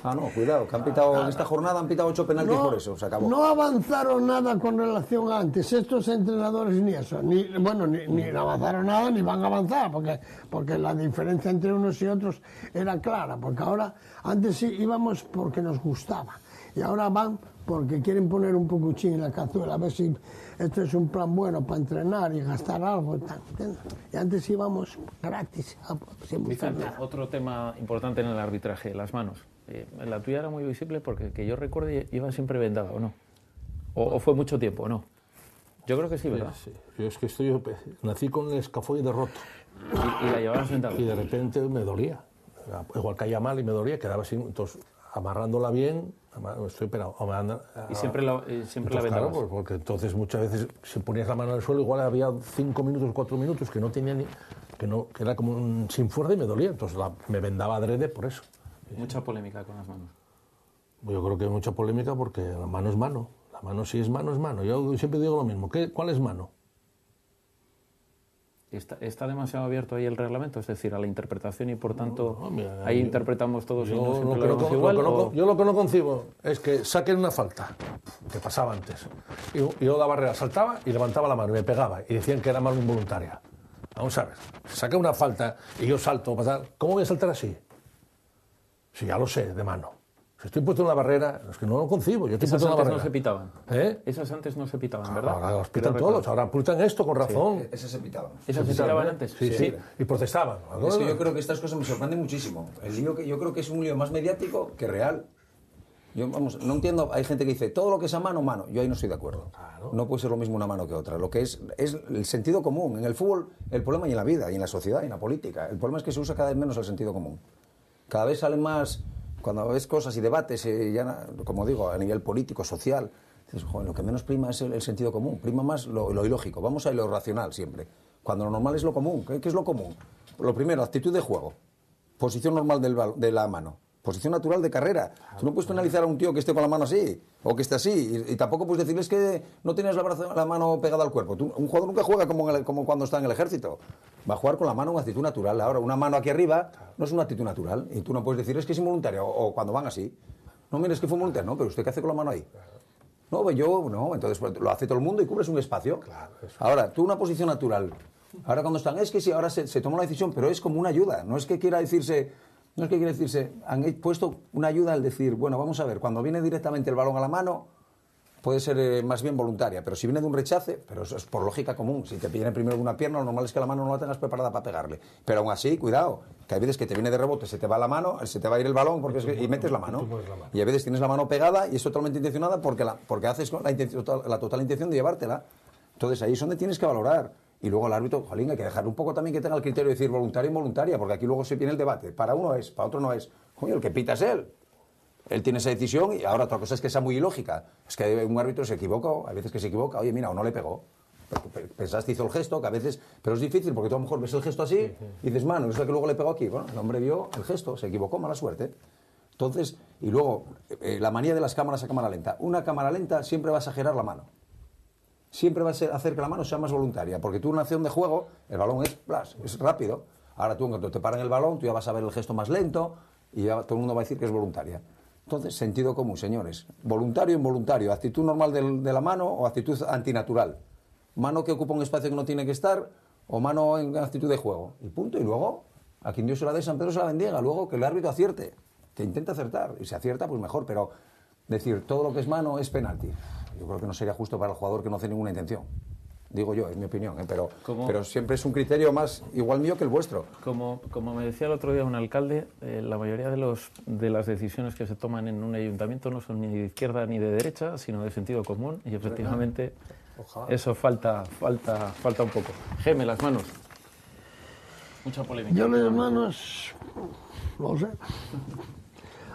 Ah, no, cuidado, que han pitado, en esta jornada han pitado ocho penaltis por eso, se acabó. no avanzaron nada con relación a antes, estos entrenadores ni eso, ni, bueno, ni, ni avanzaron nada ni van a avanzar, porque, porque la diferencia entre unos y otros era clara, porque ahora, antes sí íbamos porque nos gustaba, y ahora van porque quieren poner un pocuchín en la cazuela, a ver si esto es un plan bueno para entrenar y gastar algo, y tal, ¿entiendes? y antes íbamos gratis, a- sin Vicente, nada. otro tema importante en el arbitraje, las manos. Eh, la tuya era muy visible porque que yo recuerde iba siempre vendada, ¿o no? O, o fue mucho tiempo, ¿o no? Yo creo que sí, ¿verdad? Sí, yo es que estoy, nací con el escafoide roto Y, y la llevabas vendada. y de repente me dolía. Igual caía mal y me dolía, quedaba así. Entonces, amarrándola bien, estoy Y siempre la, eh, siempre la claro, vendabas. pues, porque entonces muchas veces si ponías la mano en el suelo, igual había cinco minutos, cuatro minutos que no tenía ni, que no, que era como un sin fuerza y me dolía. Entonces la- me vendaba adrede por eso. Mucha polémica con las manos. Yo creo que hay mucha polémica porque la mano es mano. La mano si es mano es mano. Yo siempre digo lo mismo. ¿Qué, ¿Cuál es mano? Está, está demasiado abierto ahí el reglamento, es decir, a la interpretación y por tanto no, mira, ahí yo- interpretamos todos no Yo lo, que no, vemos con- igual. lo que no o- con- yo lo que no concibo es que saquen una falta, que pasaba antes. Y yo la barrera saltaba y levantaba la mano y me pegaba. Y decían que era mano involuntaria. Vamos a ver, saca una falta y yo salto, ¿cómo voy a saltar así? Si ya lo sé, de mano. Si estoy puesto en la barrera, es que no lo concibo. Yo estoy Esas puesto en la antes barrera. no se pitaban. ¿Eh? Esas antes no se pitaban, ¿verdad? Ahora los Creo pitan todos, ahora pitan esto con razón. Ese se pitaba. Esas se pitaban antes. Sí, sí, Y protestaban. Es que yo creo que estas cosas me sorprenden muchísimo. El lío que yo creo que es un lío más mediático que real. Yo, vamos, no entiendo, hay gente que dice, todo lo que es a mano, mano. Yo ahí no estoy de acuerdo. No puede ser lo mismo una mano que otra. Lo que es, es el sentido común. En el fútbol, el problema y en la vida, y en la sociedad, y en la política. El problema es que se usa cada vez menos el sentido común. Cada vez salen más, cuando ves cosas y debates, eh, ya, como digo, a nivel político, social, dices, "Joder, lo que menos prima es el, sentido común. Prima más lo, ilógico. Vamos a lo racional siempre. Cuando lo normal es lo común. ¿Qué, es lo común? Lo primero, actitud de juego. Posición normal del de la mano. Posición natural de carrera. Tú no puedes penalizar a un tío que esté con la mano así, o que esté así, y, y tampoco puedes decirles que no tienes la, brazo- la mano pegada al cuerpo. Tú- un jugador nunca juega como, en el- como cuando está en el ejército. Va a jugar con la mano en actitud natural. Ahora, una mano aquí arriba no es una actitud natural, y tú no puedes decir es que es involuntario, o, o cuando van así. No, mires que fue involuntario, no, pero ¿usted qué hace con la mano ahí? No, yo, no, entonces pues, lo hace todo el mundo y cubres un espacio. Ahora, tú una posición natural. Ahora cuando están, es que sí, ahora se, se toma la decisión, pero es como una ayuda. No es que quiera decirse, no es que quiera decirse, han puesto una ayuda al decir, bueno, vamos a ver, cuando viene directamente el balón a la mano, puede ser eh, más bien voluntaria, pero si viene de un rechace, pero eso es por lógica común. Si te viene primero una pierna, lo normal es que la mano no la tengas preparada para pegarle. Pero aún así, cuidado, que hay veces que te viene de rebote, se te va la mano, se te va a ir el balón porque es que- y metes la mano. Y a veces tienes la mano pegada y es totalmente intencionada porque, la, porque haces la, la total intención de llevártela. Entonces ahí es donde tienes que valorar. Y luego el árbitro, jolín, hay que dejar un poco también que tenga el criterio de decir voluntaria involuntaria, porque aquí luego se viene el debate. Para uno es, para otro no es. Coño, el que pita es él. Él tiene esa decisión y ahora otra cosa es que sea muy ilógica. Es que un árbitro se equivoca, hay veces que se equivoca, oye, mira, o no le pegó. Pensaste hizo el gesto, que a veces. Pero es difícil porque tú a lo mejor ves el gesto así y dices, mano, ¿no es la que luego le pegó aquí? Bueno, el hombre vio el gesto, se equivocó, mala suerte. Entonces, y luego, eh, la manía de las cámaras a cámara lenta. Una cámara lenta siempre va a exagerar la mano. Siempre va a ser- hacer que la mano sea más voluntaria, porque tú en una acción de juego, el balón es, plas, es rápido. Ahora tú, cuando te paran el balón, tú ya vas a ver el gesto más lento y todo el mundo va a decir que es voluntaria. Entonces, sentido común, señores. Voluntario involuntario, actitud normal de la mano o actitud antinatural. Mano que ocupa un espacio que no tiene que estar o mano en actitud de juego. Y punto. Y luego, a quien Dios se la dé, San Pedro se la bendiga. Luego que el árbitro acierte, que intente acertar. Y si acierta, pues mejor. Pero decir todo lo que es mano es penalti. Yo creo que no sería justo para el jugador que no hace ninguna intención. Digo yo, es mi opinión, ¿eh? pero, pero siempre es un criterio más igual mío que el vuestro. Como, como me decía el otro día un alcalde, eh, la mayoría de, los, de las decisiones que se toman en un ayuntamiento no son ni de izquierda ni de derecha, sino de sentido común y efectivamente eso falta, falta, falta un poco. Geme, las manos. Mucha polémica. Yo las manos, no sé.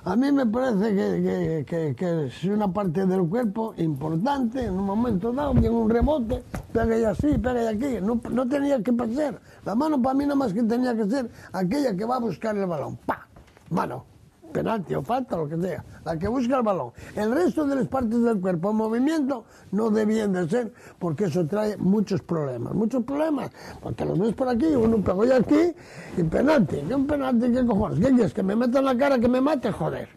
A mí me parece que, que, que, que si una parte del cuerpo importante, en un momento dado, viene un rebote, pega y así, pega y aquí. No, no tenía que pasar. La mano para mí nada más que tenía que ser aquella que va a buscar el balón. ¡Pa! Mano. Penalti o falta, lo que sea. La que busca el balón. El resto de las partes del cuerpo en movimiento no debían de ser, porque eso trae muchos problemas. Muchos problemas. Porque los ves por aquí, uno pegó ya aquí y penalti. ¿Qué un penalti? ¿Qué cojones? ¿Qué quieres? ¿Que me meta en la cara que me mate? Joder.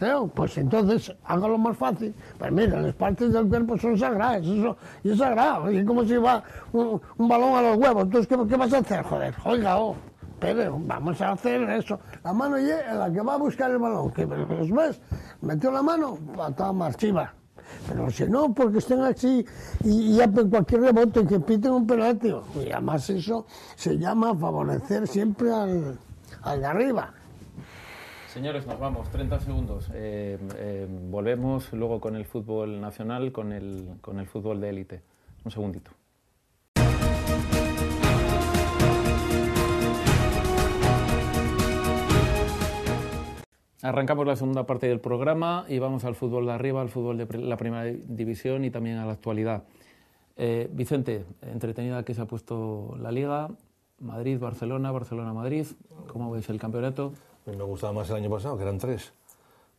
¿Eh? Pues entonces, hágalo más fácil. Pues mira, las partes del cuerpo son sagradas, eso, y es sagrado. Y como si va un, un balón a los huevos. Entonces, ¿qué, qué vas a hacer? Joder, oiga, oh, pero vamos a hacer eso. La mano y la que va a buscar el balón, que los ves, metió la mano, patada marchiva. Pero si no, porque estén así y, y ya cualquier rebote que piten un penalti. Y además eso se llama favorecer siempre al, al de arriba. Señores, nos vamos, 30 segundos. Eh, eh, volvemos luego con el fútbol nacional, con el, con el fútbol de élite. Un segundito. Arrancamos la segunda parte del programa y vamos al fútbol de arriba, al fútbol de la primera división y también a la actualidad. Eh, Vicente, entretenida que se ha puesto la liga, Madrid, Barcelona, Barcelona, Madrid. ¿Cómo veis el campeonato? Me gustaba más el año pasado, que eran tres.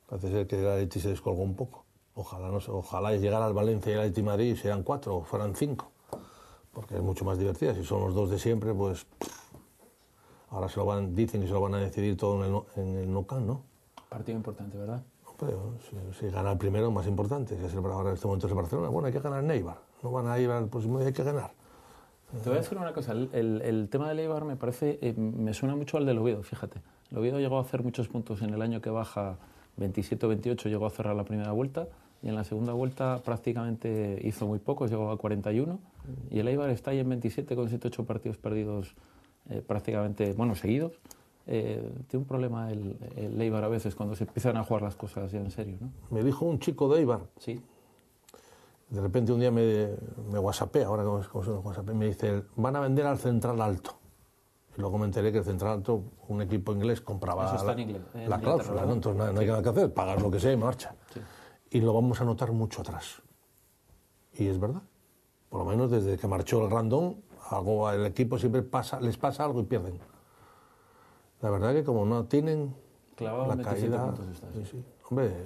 Parece ser que el Atleti se descolgó un poco. Ojalá, no ojalá llegara al Valencia y el Atleti Madrid sean cuatro o fueran cinco. Porque es mucho más divertida. Si son los dos de siempre, pues... Ahora se lo van, dicen que se lo van a decidir todo en el, en el Nou Camp, ¿no? Partido importante, ¿verdad? Pero si, si gana el primero, más importante, que es el, ahora en este momento es el Barcelona. Bueno, hay que ganar Neibar. No van a ir al próximo día, hay que ganar. Te voy a decir una cosa, el, el- el tema del Eibar me parece, eh, me suena mucho al del Oviedo, fíjate. El Oviedo llegó a hacer muchos puntos en el año que baja 27 o 28, llegó a cerrar la primera vuelta y en la segunda vuelta prácticamente hizo muy pocos, llegó a 41 y el Eibar está ahí en 27 con 7 8 partidos perdidos eh, prácticamente, bueno, seguidos. Eh, tiene un problema el, el Eibar a veces cuando se empiezan a jugar las cosas ya en serio, ¿no? Me dijo un chico de Eibar, Sí. de repente un día me, me whatsappé, ahora como, los whatsapp, me dice, van a vender al Central Alto. Y luego me enteré que el Central Alto, un equipo inglés, compraba la, inglés, la cláusula. ¿no? entonces no, no hay nada que hacer, pagar lo que sea y marcha. Y lo vamos a notar mucho atrás. Y es verdad. Por lo menos desde que marchó el Randón, algo, el equipo siempre pasa, les pasa algo y pierden. La verdad que como no tienen Clavado la 27 caída... está, sí, sí. Hombre,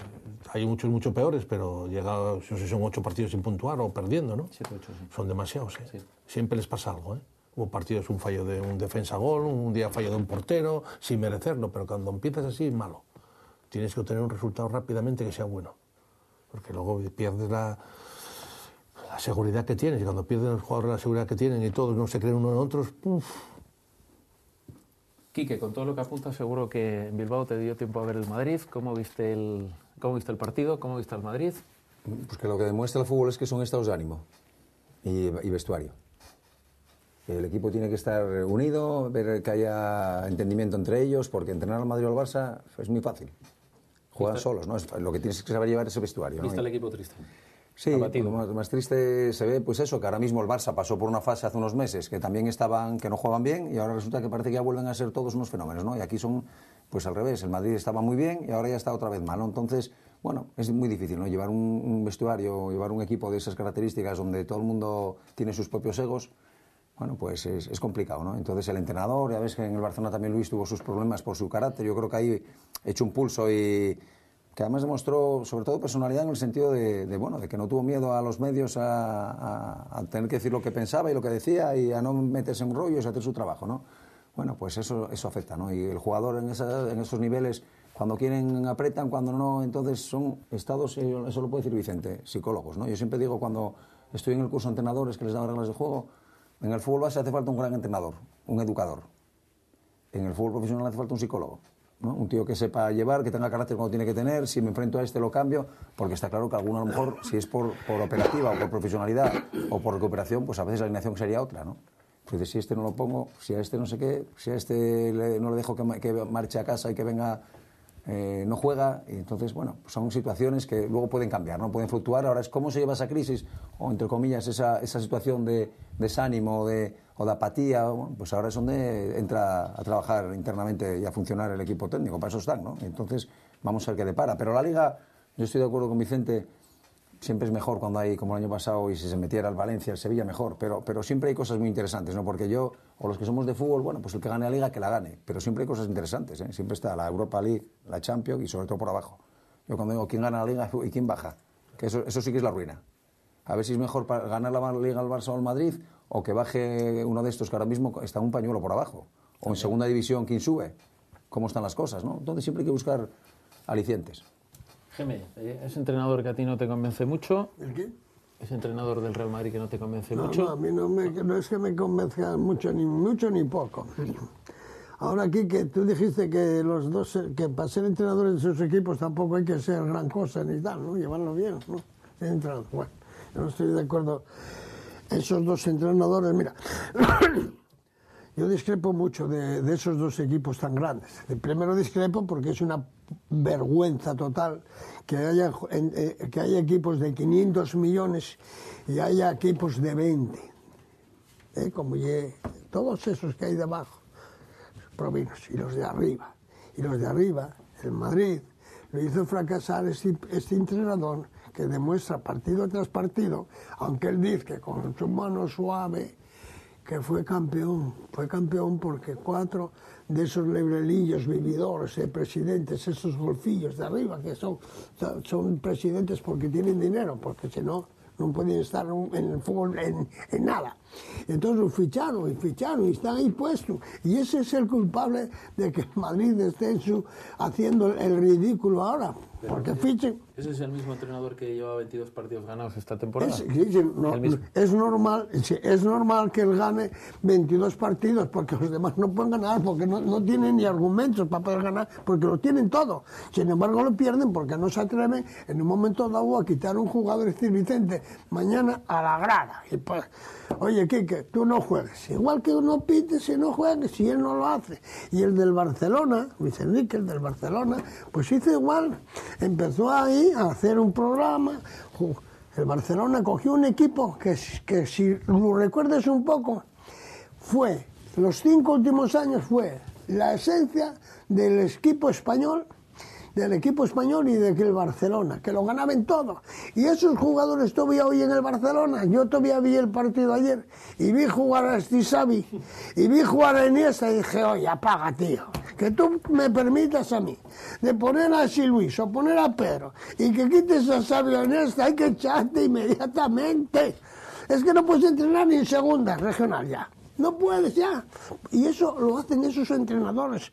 hay muchos mucho peores, pero llega, no sé si son ocho partidos sin puntuar o perdiendo, ¿no? 7 8, sí. Son demasiados, ¿eh? Sí. Siempre les pasa algo, ¿eh? Hubo partidos, un fallo de un defensa gol, un día fallo de un portero, sin merecerlo, pero cuando empiezas así malo. Tienes que obtener un resultado rápidamente que sea bueno, porque luego pierdes la, la seguridad que tienes, y cuando pierden los jugadores la seguridad que tienen y todos no se creen unos en otros, uf, Quique, con todo lo que apunta, seguro que en Bilbao te dio tiempo a ver el Madrid. ¿Cómo viste el, cómo viste el partido? ¿Cómo viste el Madrid? Pues que lo que demuestra el fútbol es que son estados de ánimo y, y vestuario. El equipo tiene que estar unido, ver que haya entendimiento entre ellos, porque entrenar al Madrid o al Barça es muy fácil. Juegan solos, ¿no? Es- lo que tienes que saber llevar es el vestuario. ¿no? ¿Viste Y- el equipo triste? Sí, lo más, más triste se ve pues eso, que ahora mismo el Barça pasó por una fase hace unos meses que también estaban, que no juegan bien y ahora resulta que parece que ya vuelven a ser todos unos fenómenos, ¿no? Y aquí son pues al revés, el Madrid estaba muy bien y ahora ya está otra vez mal, ¿no? Entonces, bueno, es muy difícil, ¿no? Llevar un, un vestuario, llevar un equipo de esas características donde todo el mundo tiene sus propios egos, bueno, pues es, es complicado, ¿no? Entonces el entrenador, ya ves que en el Barcelona también Luis tuvo sus problemas por su carácter, yo creo que ahí hecho un pulso y que además demostró sobre todo personalidad en el sentido de, bueno, de que no tuvo miedo a los medios a, tener que decir lo que pensaba y lo que decía y a no meterse en rollos y hacer su trabajo, ¿no? Bueno, pues eso, eso afecta, ¿no? Y el jugador en, esos niveles, cuando quieren apretan, cuando no, entonces son estados, eso lo puede decir Vicente, psicólogos, ¿no? Yo siempre digo cuando estoy en el curso de entrenadores que les dan reglas de juego, En el fútbol base hace falta un gran entrenador, un educador. En el fútbol profesional hace falta un psicólogo. Un tío que sepa llevar, que tenga carácter cuando tiene que tener, si me enfrento a este lo cambio, porque está claro que alguno a lo mejor, si es por, por operativa o por profesionalidad o por recuperación, pues a veces la alineación sería otra, ¿no? Entonces, si este no lo pongo, si a este no sé qué, si a este no le dejo que, que marche a casa y que venga, eh, no juega, y entonces, bueno, pues son situaciones que luego pueden cambiar, ¿no? Pueden fluctuar. Ahora es cómo se lleva esa crisis, o entre comillas, esa, esa situación de desánimo de, o de apatía, pues ahora es donde entra a trabajar internamente y a funcionar el equipo técnico, para eso están, ¿no? Entonces, vamos a ver qué depara. Pero la Liga, yo estoy de acuerdo con Vicente, siempre es mejor cuando hay, como el año pasado, y si se metiera el Valencia, el Sevilla, mejor. Pero, pero siempre hay cosas muy interesantes, ¿no? Porque yo, o los que somos de fútbol, bueno, pues el que gane la Liga, que la gane. Pero siempre hay cosas interesantes, ¿eh? Siempre está la Europa League, la Champions y sobre todo por abajo. Yo cuando digo quién gana la Liga y quién baja, que eso, eso sí que es la ruina. A ver si es mejor para ganar la Liga al Barça o al Madrid o que baje uno de estos que ahora mismo está un pañuelo por abajo. O en segunda división, ¿quién sube? ¿Cómo están las cosas, no? Entonces siempre hay que buscar alicientes. Geme, eh, ese entrenador que a ti no te convence mucho, ¿El qué? ese entrenador del Real Madrid que no te convence No, mucho. no, a mí no, me, no es que me convenzca mucho ni mucho ni poco. Ahora aquí que tú dijiste que los dos, que para ser entrenadores de sus equipos tampoco hay que ser gran cosa ni tal, ¿no? Llevarlo bien, ¿no? Ser entrenador. Bueno, yo no estoy de acuerdo. Esos dos entrenadores, mira, yo discrepo mucho de, esos dos equipos tan grandes. De primero discrepo porque es una vergüenza total que haya, eh, que haya equipos de 500 millones y haya equipos de 20. ¿eh? Como todos esos que hay debajo, provinos, y los de arriba. Y los de arriba, el Madrid, lo hizo fracasar este, este entrenador que demuestra partido tras partido, aunque él dice que con su mano suave, que fue campeón. Fue campeón porque cuatro de esos lebrelillos vividores, eh, presidentes, esos golfillos de arriba, que son, son presidentes porque tienen dinero, porque si no, no pueden estar en el fútbol en, en nada. Entonces lo ficharon y ficharon y están ahí puestos. Y ese es el culpable de que Madrid esté en su- haciendo el ridículo ahora, porque fichen. Ese es el mismo entrenador que lleva 22 partidos ganados esta temporada. Es, sí, sí, no, es normal, es normal que él gane 22 partidos porque los demás no pueden ganar porque no, no tienen ni argumentos para poder ganar porque lo tienen todo. Sin embargo lo pierden porque no se atreven en un momento dado a quitar un jugador Vicente mañana a la grada. Y pues, oye Quique, tú no juegues. Igual que uno pite si no juegues, si él no lo hace. Y el del Barcelona, Luis Enrique, el del Barcelona, pues hizo igual. Empezó ahí a hacer un programa. el Barcelona cogió un equipo que, que si lo recuerdes un poco, fue, los cinco últimos años fue la esencia del equipo español, del equipo español y de que el Barcelona, que lo ganaban todo. Y esos jugadores todavía hoy en el Barcelona, yo todavía vi el partido ayer y vi jugar a Stisavi y vi jugar a Iniesta y dije, oye, apaga, tío, que tú me permitas a mí de poner a Si Luis o poner a Pedro y que quites a Sabio Iniesta, hay que echarte inmediatamente. Es que no puedes entrenar ni en segunda regional ya. No puedes ya. Y eso lo hacen esos entrenadores.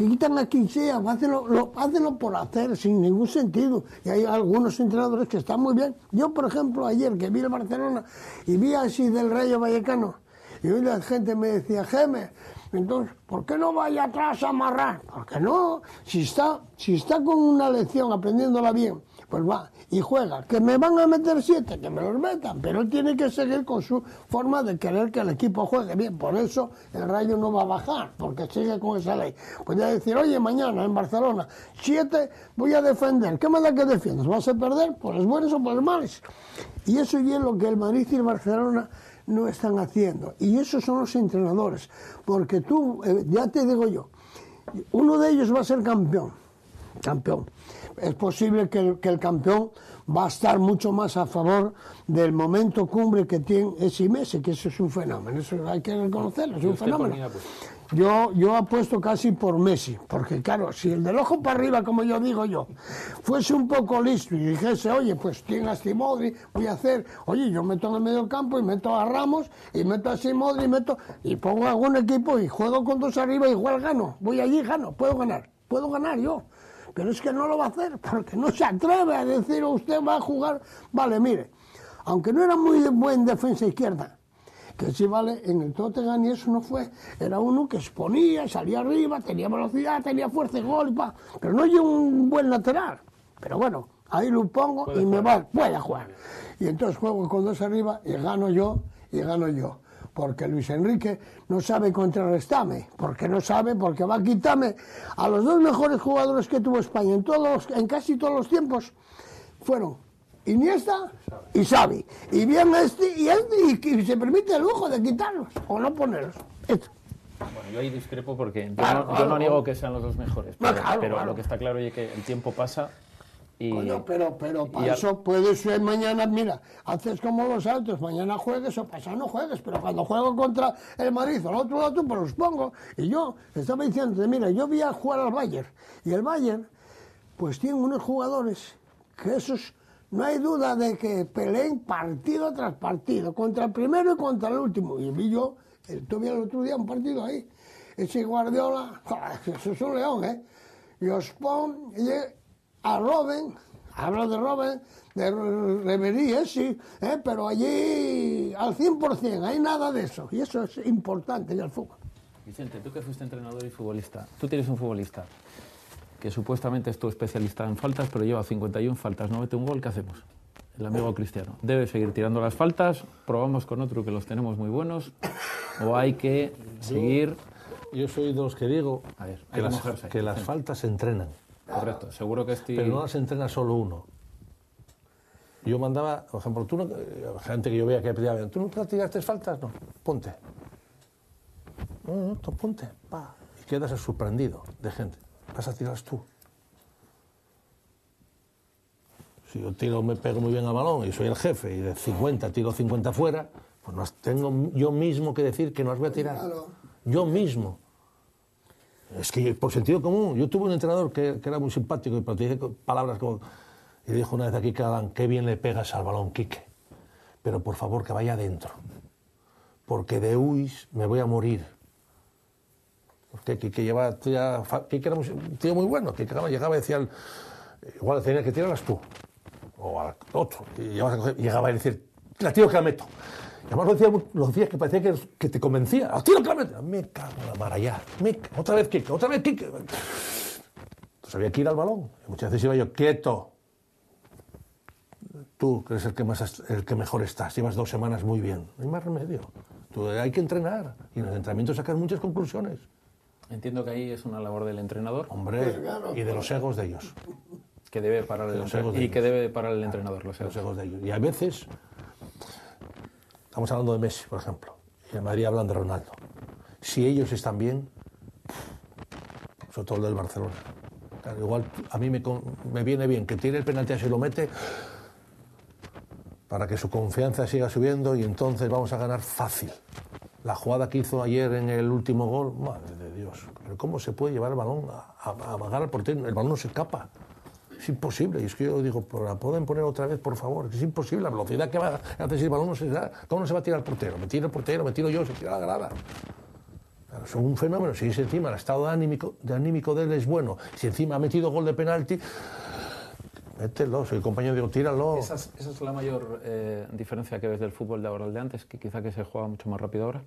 Que quitan a quien sea, hacenlo, lo, por hacer, sin ningún sentido. Y hay algunos entrenadores que están muy bien. Yo, por ejemplo, ayer que vi el Barcelona y vi así del Rayo Vallecano, y hoy la gente me decía, Geme, entonces, ¿por qué no vaya atrás a amarrar? Porque no, si está, si está con una lección aprendiéndola bien, pues va y juega. Que me van a meter siete, que me los metan, pero él tiene que seguir con su forma de querer que el equipo juegue bien. Por eso el Rayo no va a bajar, porque sigue con esa ley. Podría decir, oye, mañana en Barcelona, siete, voy a defender. ¿Qué me da que defiendas? ¿Vas a perder? ¿Por los buenos o por los malos? Y eso ya es lo que el Madrid y el Barcelona no están haciendo. Y esos son los entrenadores. Porque tú, eh, ya te digo yo, uno de ellos va a ser campeón. Campeón. Es posible que el, que el campeón va a estar mucho más a favor del momento cumbre que tiene ese Messi, que eso es un fenómeno. Eso hay que reconocerlo, es un fenómeno. Yo, yo apuesto casi por Messi, porque claro, si el del ojo para arriba, como yo digo yo, fuese un poco listo y dijese, oye, pues tiene a Simodri, voy a hacer, oye, yo meto en el medio campo y meto a Ramos y meto a Simodri y meto, y pongo algún equipo y juego con dos arriba, igual gano, voy allí, gano, puedo ganar, puedo ganar yo. Pero es que no lo va a hacer, porque no se atreve a decir, usted va a jugar, vale, mire, aunque no era muy buen defensa izquierda, que sí vale, en el Tottenham y eso no fue. Era uno que exponía, salía arriba, tenía velocidad, tenía fuerza y gol, y pa. pero no yo un buen lateral. Pero bueno, ahí lo pongo y me va, puede jugar. Y entonces juego con dos arriba y gano yo y gano yo. Porque Luis Enrique no sabe contrarrestarme, porque no sabe, porque va a quitarme a los dos mejores jugadores que tuvo España en, todos, en casi todos los tiempos. Fueron Iniesta y Xavi. Y bien este y este, y, se permite el lujo de quitarlos o no ponerlos. Esto. Bueno, yo ahí discrepo porque yo, no, niego que sean los dos mejores, pero, lo que está claro es que el tiempo pasa y... pero, pero para eso puede ser mañana, mira, haces como los altos, mañana juegues o pasado no juegues, pero cuando juego contra el Madrid o el otro lado, pues los pongo. Y yo estaba diciendo, mira, yo vi a jugar al Bayern y el Bayern, pues tiene unos jugadores que esos no hay duda de que peleen partido tras partido, contra el primero y contra el último. Y vi yo, el, tuve el otro día un partido ahí, ese Guardiola, eso es un león, ¿eh? Y os pongo a Robin, hablo de Robin, de Reverie, sí, ¿eh? pero allí al 100%, hay nada de eso. Y eso es importante en el fútbol. Vicente, tú que fuiste entrenador y futbolista, tú tienes un futbolista que supuestamente es tu especialista en faltas, pero lleva 51 faltas, no mete un gol, ¿qué hacemos? El amigo cristiano. ¿Debe seguir tirando las faltas? ¿Probamos con otro que los tenemos muy buenos? ¿O hay que seguir...? Yo, soy de los que digo que, las, que las faltas se entrenan. Correcto, seguro que estoy... Pero no las entrena solo uno. Yo mandaba, por ejemplo, tú no, gente que yo veía que pedía, ¿tú no tiraste faltas? No, ponte. No, no, ponte, pa. Y quedas sorprendido de gente vas a tirar tú. Si yo tiro, me pego muy bien al balón y soy el jefe y de 50 tiro 50 fuera, pues no tengo yo mismo que decir que no las voy a tirar. Yo mismo. Es que por sentido común, yo tuve un entrenador que, era muy simpático y te dice palabras como, y dijo una vez aquí que qué bien le pegas al balón, Quique, pero por favor que vaya adentro, porque de huis me voy a morir que, que, que lleva, que, era un tío muy bueno, que llegaba, y decía, igual tenía que tirarlas tú, o al otro, y llegaba a decir, la tiro que la meto. Además lo decía, lo decía que parecía que, que te convencía, la tiro meto. Me cago en la maraya, me, otra vez Kike, otra vez Kike. Entonces había que ir al balón. Y muchas veces iba yo, quieto. Tú, que eres el que, más, el que mejor estás, llevas dos semanas muy bien. No hay más remedio. Tú, hay que entrenar. Y en el entrenamiento sacas muchas conclusiones. Entiendo que ahí es una labor del entrenador. Hombre, y de los egos de ellos. Que debe parar el, y que debe parar el entrenador, los egos. de ellos. Y a veces, estamos hablando de Messi, por ejemplo, y en Madrid hablan de Ronaldo. Si ellos están bien, sobre todo el del Barcelona. igual a mí me, me, viene bien que tire el penalti así lo mete para que su confianza siga subiendo y entonces vamos a ganar fácil. La jugada que hizo ayer en el último gol, madre de Dios, ¿cómo se puede llevar el balón a, amagar al portero? El balón no se escapa. Es imposible. Y es que yo digo, ¿la pueden poner otra vez, por favor? Es imposible. La velocidad que va a hacer el balón no se da. ¿Cómo no se va a tirar el portero? Me tira el portero, me tiro yo, se tira la grada. son un fenómeno. Si encima el estado de anímico, de anímico de él es bueno, si encima ha metido gol de penalti, mételo. Soy el compañero, digo, tíralo. Esa es, la mayor eh, diferencia que ves del fútbol de ahora al de antes, que quizá que se juega mucho más rápido ahora.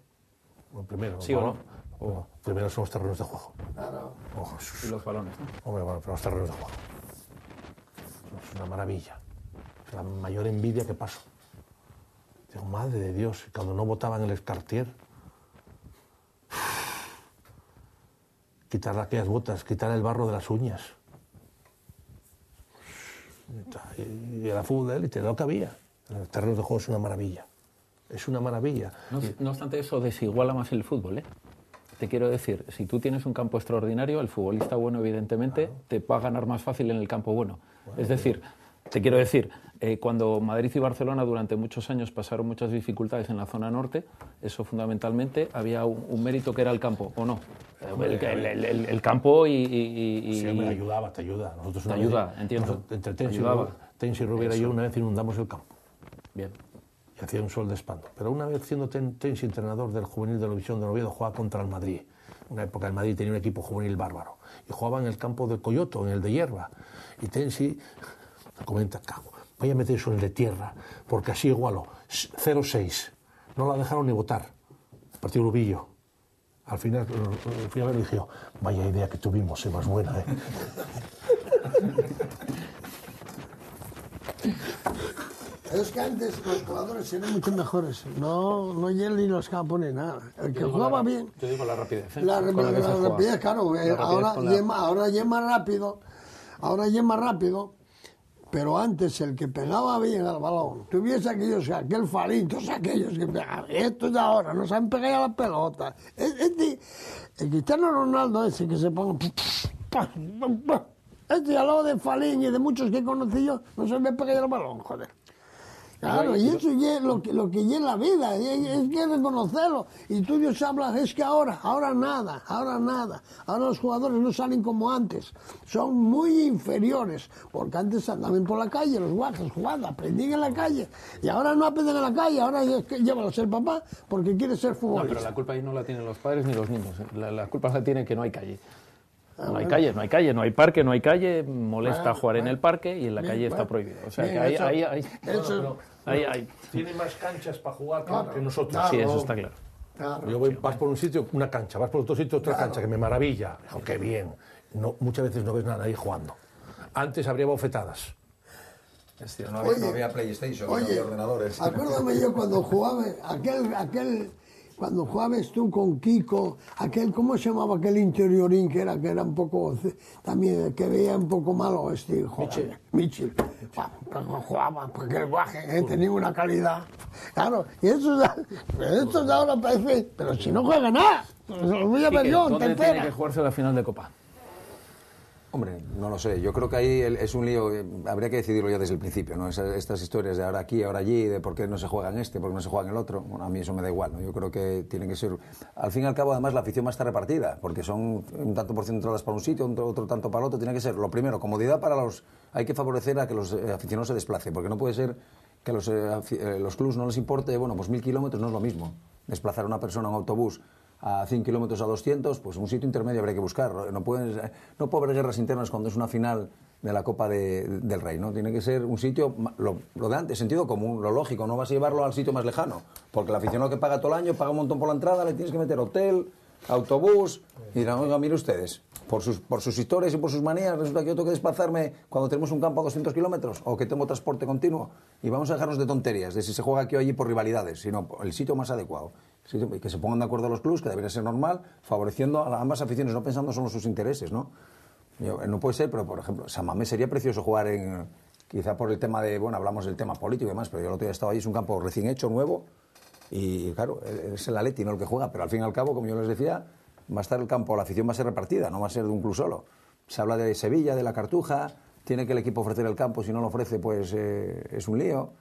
Bueno, primero, ¿Sí o no? O, primero son los terrenos de juego. Claro. y los balones, ¿no? Hombre, bueno, pero los terrenos de juego. Es una maravilla. Es la mayor envidia que paso. Digo, madre de Dios, cuando no votaban el Escartier, quitar aquellas botas, quitar el barro de las uñas y era fútbol de élite, lo que había. El terreno de juego es una maravilla. Es una maravilla. No, obstante, eso desiguala más el fútbol. ¿eh? Te quiero decir, si tú tienes un campo extraordinario, el futbolista bueno, evidentemente, te va a ganar más fácil en el campo bueno. es decir, te quiero decir, eh, cuando Madrid y Barcelona durante muchos años pasaron muchas dificultades en la zona norte, eso fundamentalmente había un, mérito que era el campo, ¿o no? El, campo y, y, Sí, me ayudaba, te ayuda. Nosotros te ayuda, entiendo. Entre Tensi, y Rubira y yo una vez inundamos el campo. Bien. Hacía un sol de espanto. Pero una vez siendo Tensi entrenador del juvenil de la División de Oviedo, jugaba contra el Madrid. Una época el Madrid tenía un equipo juvenil bárbaro. Y jugaba en el campo del Coyoto, en el de hierba. Y Tensi comenta, cago, vaya a meter eso en el de tierra, porque así igualo 0-6. no la dejaron ni votar. Partido Rubillo. Al final, eh, fui a ver y dije, vaya idea que tuvimos, es más buena, ¿eh? Es que antes los jugadores eran mucho mejores. No, no y ni los japoneses, nada. El que jugaba bien. Yo digo la rapidez. ¿eh? La, la la juega. rapidez, claro. eh, ahora, más- ahora rápido. Ahora más rápido. Pero antes el que pegaba bien al balón, tuviese aquellos, aquel Farín, todos aquellos que pegaban, estos de ahora no saben pegar a la pelota. Es- Este, el Cristiano Ronaldo ese que se pone... Este al lado de Falín y de muchos que conocí yo, no se ve pegar al balón, joder. Claro, y eso es lo que, lo que es la vida, es, es que reconocerlo. Y tú Dios hablas, es que ahora, ahora nada, ahora nada. Ahora los jugadores no salen como antes, son muy inferiores, porque antes andaban por la calle, los guajes jugando, aprendían en la calle. Y ahora no aprenden en la calle, ahora es que llévalos el papá porque quiere ser No, futbolista. pero la culpa ahí no la tienen los padres ni los niños. ¿eh? La, la culpa la tiene que no hay calle. No hay calle, no hay calle, no hay parque, no hay calle. Molesta Bueno, jugar en bueno. el parque y en la Bien, calle está bueno. prohibido. O sea Bien, que ahí, eso- ahí, ahí, eso- ahí- ahí- Tiene más canchas para jugar que, Claro, que nosotros. claro. Sí, eso está claro. Claro. Yo voy, vas por un sitio, una cancha, vas por otro sitio, otra cancha, que me maravilla. Qué bien. No, muchas veces no ves nada ahí jugando. Antes habría bofetadas. Es decir, no había, no había PlayStation, no Oye, había ordenadores. acuérdame yo cuando jugaba, aquel, aquel, cuando jugabas tú con Kiko, aquel, ¿cómo se llamaba aquel interiorín que era, que era un poco, también, que veía un poco malo este, joder, Michel. Jugaba, Jugaba, porque el guaje eh, tenía una calidad. Claro, y eso, esto de ahora parece, pero si no juega nada, pues lo voy a ver yo ¿Dónde tiene que jugarse la final de Copa? Hombre, no lo sé. Yo creo que ahí es un lío, eh, habría que decidirlo ya desde el principio, ¿no? Estas historias de ahora aquí, ahora allí, de por qué no se juega en este, por qué no se juega en el otro. Bueno, a mí eso me da igual, ¿no? Yo creo que tiene que ser... Al fin y al cabo, además, la afición va a repartida, porque son un tanto por ciento entradas para un sitio, otro, otro tanto para el otro. Tiene que ser, lo primero, comodidad para los... Hay que favorecer a que los eh, aficionados se desplacen, porque no puede ser que los, eh, eh, los clubs no les importe, bueno, pues mil kilómetros no es lo mismo. Desplazar a una persona en autobús a 100 kilómetros a 200, pues un sitio intermedio habría que buscar. No, puedes, no puede haber guerras internas cuando es una final de la Copa de- del Rey, ¿no? Tiene que ser un sitio, lo, lo de antes, sentido común, lo lógico, no vas a llevarlo al sitio más lejano, porque el aficionado que paga todo el año paga un montón por la entrada, le tienes que meter hotel, autobús, y dirán, oiga, mire ustedes, por sus, por sus historias y por sus manías, resulta que yo tengo que desplazarme cuando tenemos un campo a 200 kilómetros, o que tengo transporte continuo, y vamos a dejarnos de tonterías, de si se juega aquí o allí por rivalidades, sino el sitio más adecuado. Que se pongan de acuerdo los clubes, que debería ser normal, favoreciendo a ambas aficiones, no pensando solo en sus intereses, ¿no? Yo- no puede ser, pero por ejemplo, San sería precioso jugar en, quizá por el tema de, bueno, hablamos del tema político y demás, pero yo el otro día estaba ahí, es un campo recién hecho, nuevo, y claro, es el Atleti, no el que juega, pero al fin y al cabo, como yo les decía, va a estar el campo, la afición va a ser repartida, no va a ser de un club solo. Se habla de Sevilla, de la Cartuja, tiene que el equipo ofrecer el campo, si no lo ofrece, pues eh, es un lío.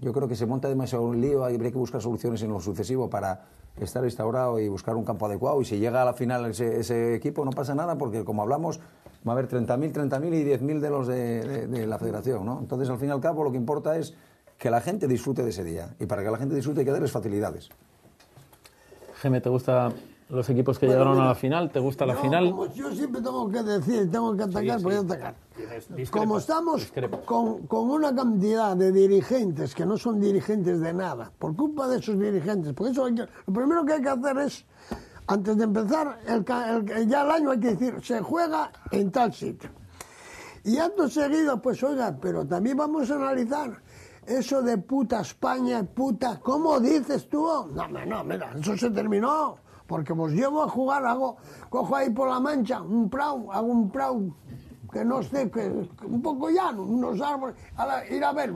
Yo creo que se monta demasiado un lío, habría que buscar soluciones en lo sucesivo para estar instaurado y buscar un campo adecuado. Y si llega a la final ese, equipo, no pasa nada, porque como hablamos, va a haber 30.000, 30.000 y 10.000 de los de, la federación. ¿no? Entonces, al fin y al cabo, lo que importa es que la gente disfrute de ese día. Y para que la gente disfrute hay que darles facilidades. Geme, ¿te gustan los equipos que llegaron a la final? ¿Te gusta la final? como yo siempre tengo que decir, tengo que atacar, voy a atacar. Como estamos con, con una cantidad de dirigentes que no son dirigentes de nada, por culpa de esos dirigentes, porque eso hay que- lo primero que hay que hacer es, antes de empezar, el, ca- el- ya el año hay que decir, se juega en tal sitio. Y acto seguido, pues oiga, pero también vamos a analizar eso de puta España, puta, ¿cómo dices tú? No, no, no, mira, eso se terminó, porque os llevo a jugar, hago, cojo ahí por la mancha, un prau, hago un prau que no sé, que, un poco llano, unos árboles, a la- ir a ver,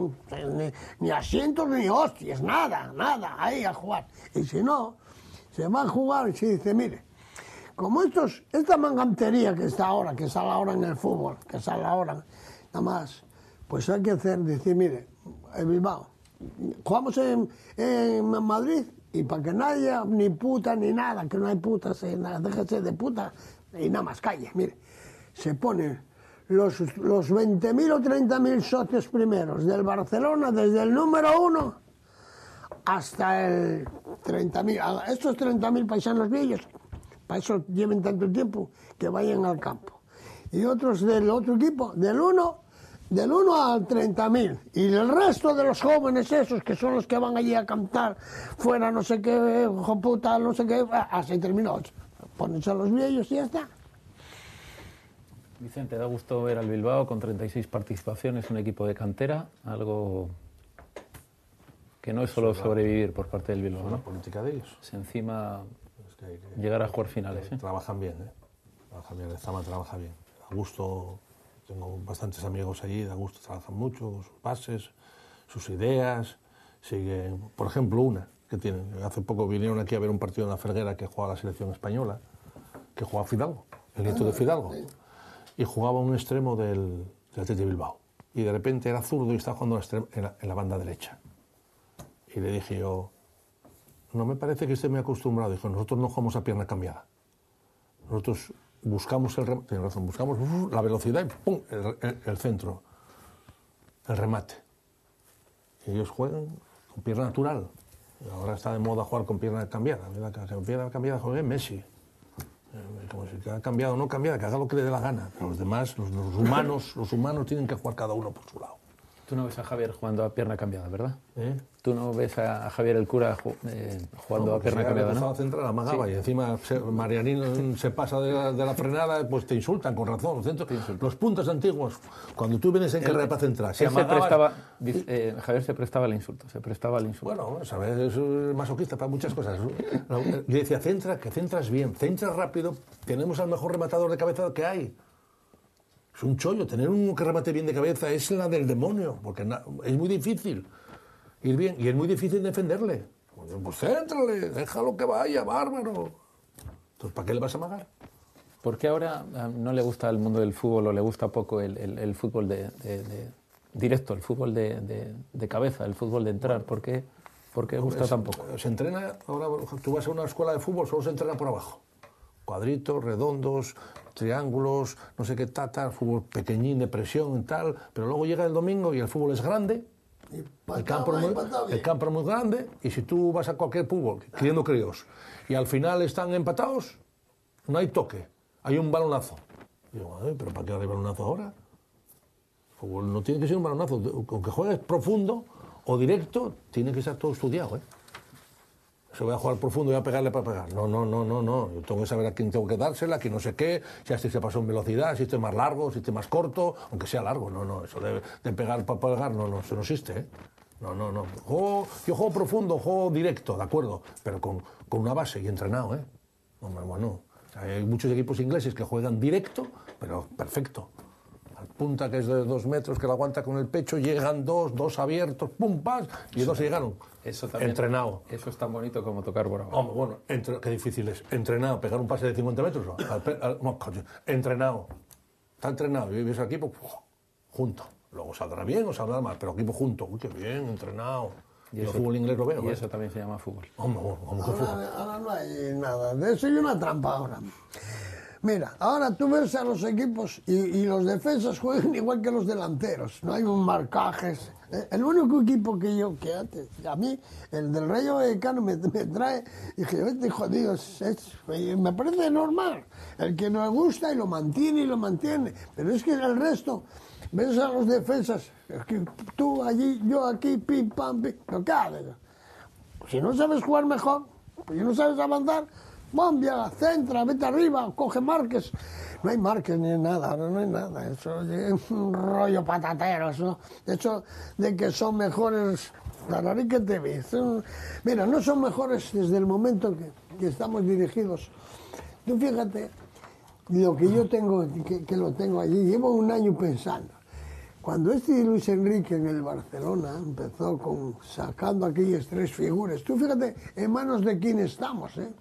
ni, asientos ni hostias, nada, nada, ahí a jugar. Y si no, se va a jugar y se dice, mire, como estos, esta mangantería que está ahora, que sale ahora en el fútbol, que sale ahora, nada más, pues hay que hacer, decir, mire, en Bilbao, jugamos en Madrid y para que nadie, ni puta ni nada, que no hay putas, eh, déjese de puta y nada más, calle, mire, se ponen los, los 20.000 o 30.000 socios primeros del Barcelona, desde el número uno hasta el 30.000, a estos 30.000 paisanos villos, para eso lleven tanto tiempo, que vayan al campo. Y otros del otro equipo, del 1 del 1 al 30.000. Y el resto de los jóvenes esos, que son los que van allí a cantar fuera no sé qué, hijo puta, no sé qué, así terminó. Pónense a los viejos y ya está. Vicente, da gusto ver al Bilbao con 36 participaciones, un equipo de cantera, algo que no es solo sobrevivir por parte del Bilbao, La ¿no? política de ellos. Es encima Es que hay que- llegar a jugar finales. ¿eh? Trabajan bien, ¿eh? Trabajan bien, el Zama trabaja bien. A gusto, tengo bastantes amigos allí, de gusto trabajan mucho, sus bases, sus ideas, siguen, por ejemplo, una que tienen, hace poco vinieron aquí a ver un partido en la Ferguera que jugaba la selección española, que jugaba Fidalgo, el nieto de Fidalgo, y jugaba un extremo del, del Bilbao. Y de repente era zurdo y estaba jugando en la- en la banda derecha. Y le dije yo, no me parece que esté muy acostumbrado. Dijo, nosotros no jugamos a pierna cambiada. Nosotros buscamos el rem- tiene razón, buscamos la velocidad y ¡pum! El, centro, el remate. Ellos juegan con pierna natural. Ahora está de moda jugar con pierna cambiada. Con pierna cambiada juegue Messi. Eh, Como si ha cambiado o no cambiada, que haga lo que le dé la gana. Los demás, los humanos, los humanos tienen que jugar cada uno por su lado. Tú no ves a Javier jugando a pierna cambiada, ¿verdad? ¿Eh? Tú no ves a a Javier el cura eh, jugando a porque pierna si cambiada, ¿no? central, amagaba y encima se- Marianino se pasa de la, de la frenada, pues te insultan con razón. Los, centros, los puntos antiguos, cuando tú vienes en carrera para centrar, si Él se prestaba, dice- eh, Javier se prestaba al insulto, se prestaba al insulto. Bueno, sabes, es masoquista para muchas cosas. Yo decía, centra, que centras bien, centras rápido, tenemos al mejor rematador de cabeza que hay. Es un chollo, tener uno que remate bien de cabeza es la del demonio, porque es muy difícil ir bien y es muy difícil defenderle. Pues céntrale, déjalo que vaya, bárbaro. Entonces, ¿para qué le vas a amagar? ¿Por qué ahora ah, no le gusta el mundo del fútbol o le gusta poco el, el- el fútbol de, de- de- directo, el fútbol de, cabeza, el fútbol de entrar? ¿Por qué, por qué gusta Es- tan poco? Se entrena, ahora tú vas a una escuela de fútbol, solo se entrena por abajo. Cuadritos, redondos, triángulos, no sé qué tata, fútbol pequeñín de presión y tal, pero luego llega el domingo y el fútbol es grande, el campo, es muy, el campo es muy grande y si tú vas a cualquier fútbol, criando críos, y al final están empatados, no hay toque, hay un balonazo. Digo, "Ay, pero ¿para qué hay balonazo ahora? El fútbol no tiene que ser un balonazo, aunque juegues profundo o directo, tiene que estar todo estudiado, ¿eh? Se voy a jugar profundo y voy a pegarle para pegar. No, no, no, no, no. Yo tengo que saber a quién tengo que dársela, a quién no sé qué, si este se pasó en velocidad, si este es más largo, si este es más corto, aunque sea largo. No, no, eso de, de pegar para pegar, no, no, eso no existe, ¿eh? No, no, no. Juego- yo juego profundo, juego directo, de acuerdo, pero con, con una base y entrenado, ¿eh? Hombre, bueno, hay muchos equipos ingleses que juegan directo, pero perfecto. Punta que es de dos metros, que la aguanta con el pecho, llegan dos, dos abiertos, pum, pas, y dos llegaron. Eso también, Entrenado. Eso es tan bonito como tocar por abajo. Hombre, bueno, entre- qué difícil es. Entrenado, pegar un pase de 50 metros. ¿no? Al pe- al- no, coño, entrenado. Está entrenado. Y ves al equipo junto. Luego saldrá bien o saldrá mal, pero equipo junto. Uy, qué bien, entrenado. Y el fútbol inglés lo veo. Y ¿eh? eso también se llama fútbol. Hombre, bueno, ¿cómo que fútbol? Ahora, ahora no hay nada de eso y una trampa ahora. Mira, ahora tú ves a los equipos y, y los defensas juegan igual que los delanteros, no hay un marcaje. Eh, El único equipo que yo, que antes, a mí, el del Rayo Vallecano me, me trae, y dije, este jodido, es- es- me parece normal, el que nos gusta y lo mantiene y lo mantiene, pero es que el resto, ves a los defensas, es que tú allí, yo aquí, pim, pam, pim, ¿qué haces? Si no sabes jugar mejor, si no sabes avanzar, bombia, centra, vete arriba, coge marques. No hay marques ni nada, ahora no hay nada. Eso es un rollo patatero. Eso, eso de que son mejores, la que te. Son- Mira, no son mejores desde el momento que, que estamos dirigidos. Tú fíjate, lo que yo tengo, que, que lo tengo allí, llevo un año pensando. Cuando este Luis Enrique en el Barcelona empezó con sacando aquellas tres figuras, tú fíjate en manos de quién estamos, ¿eh?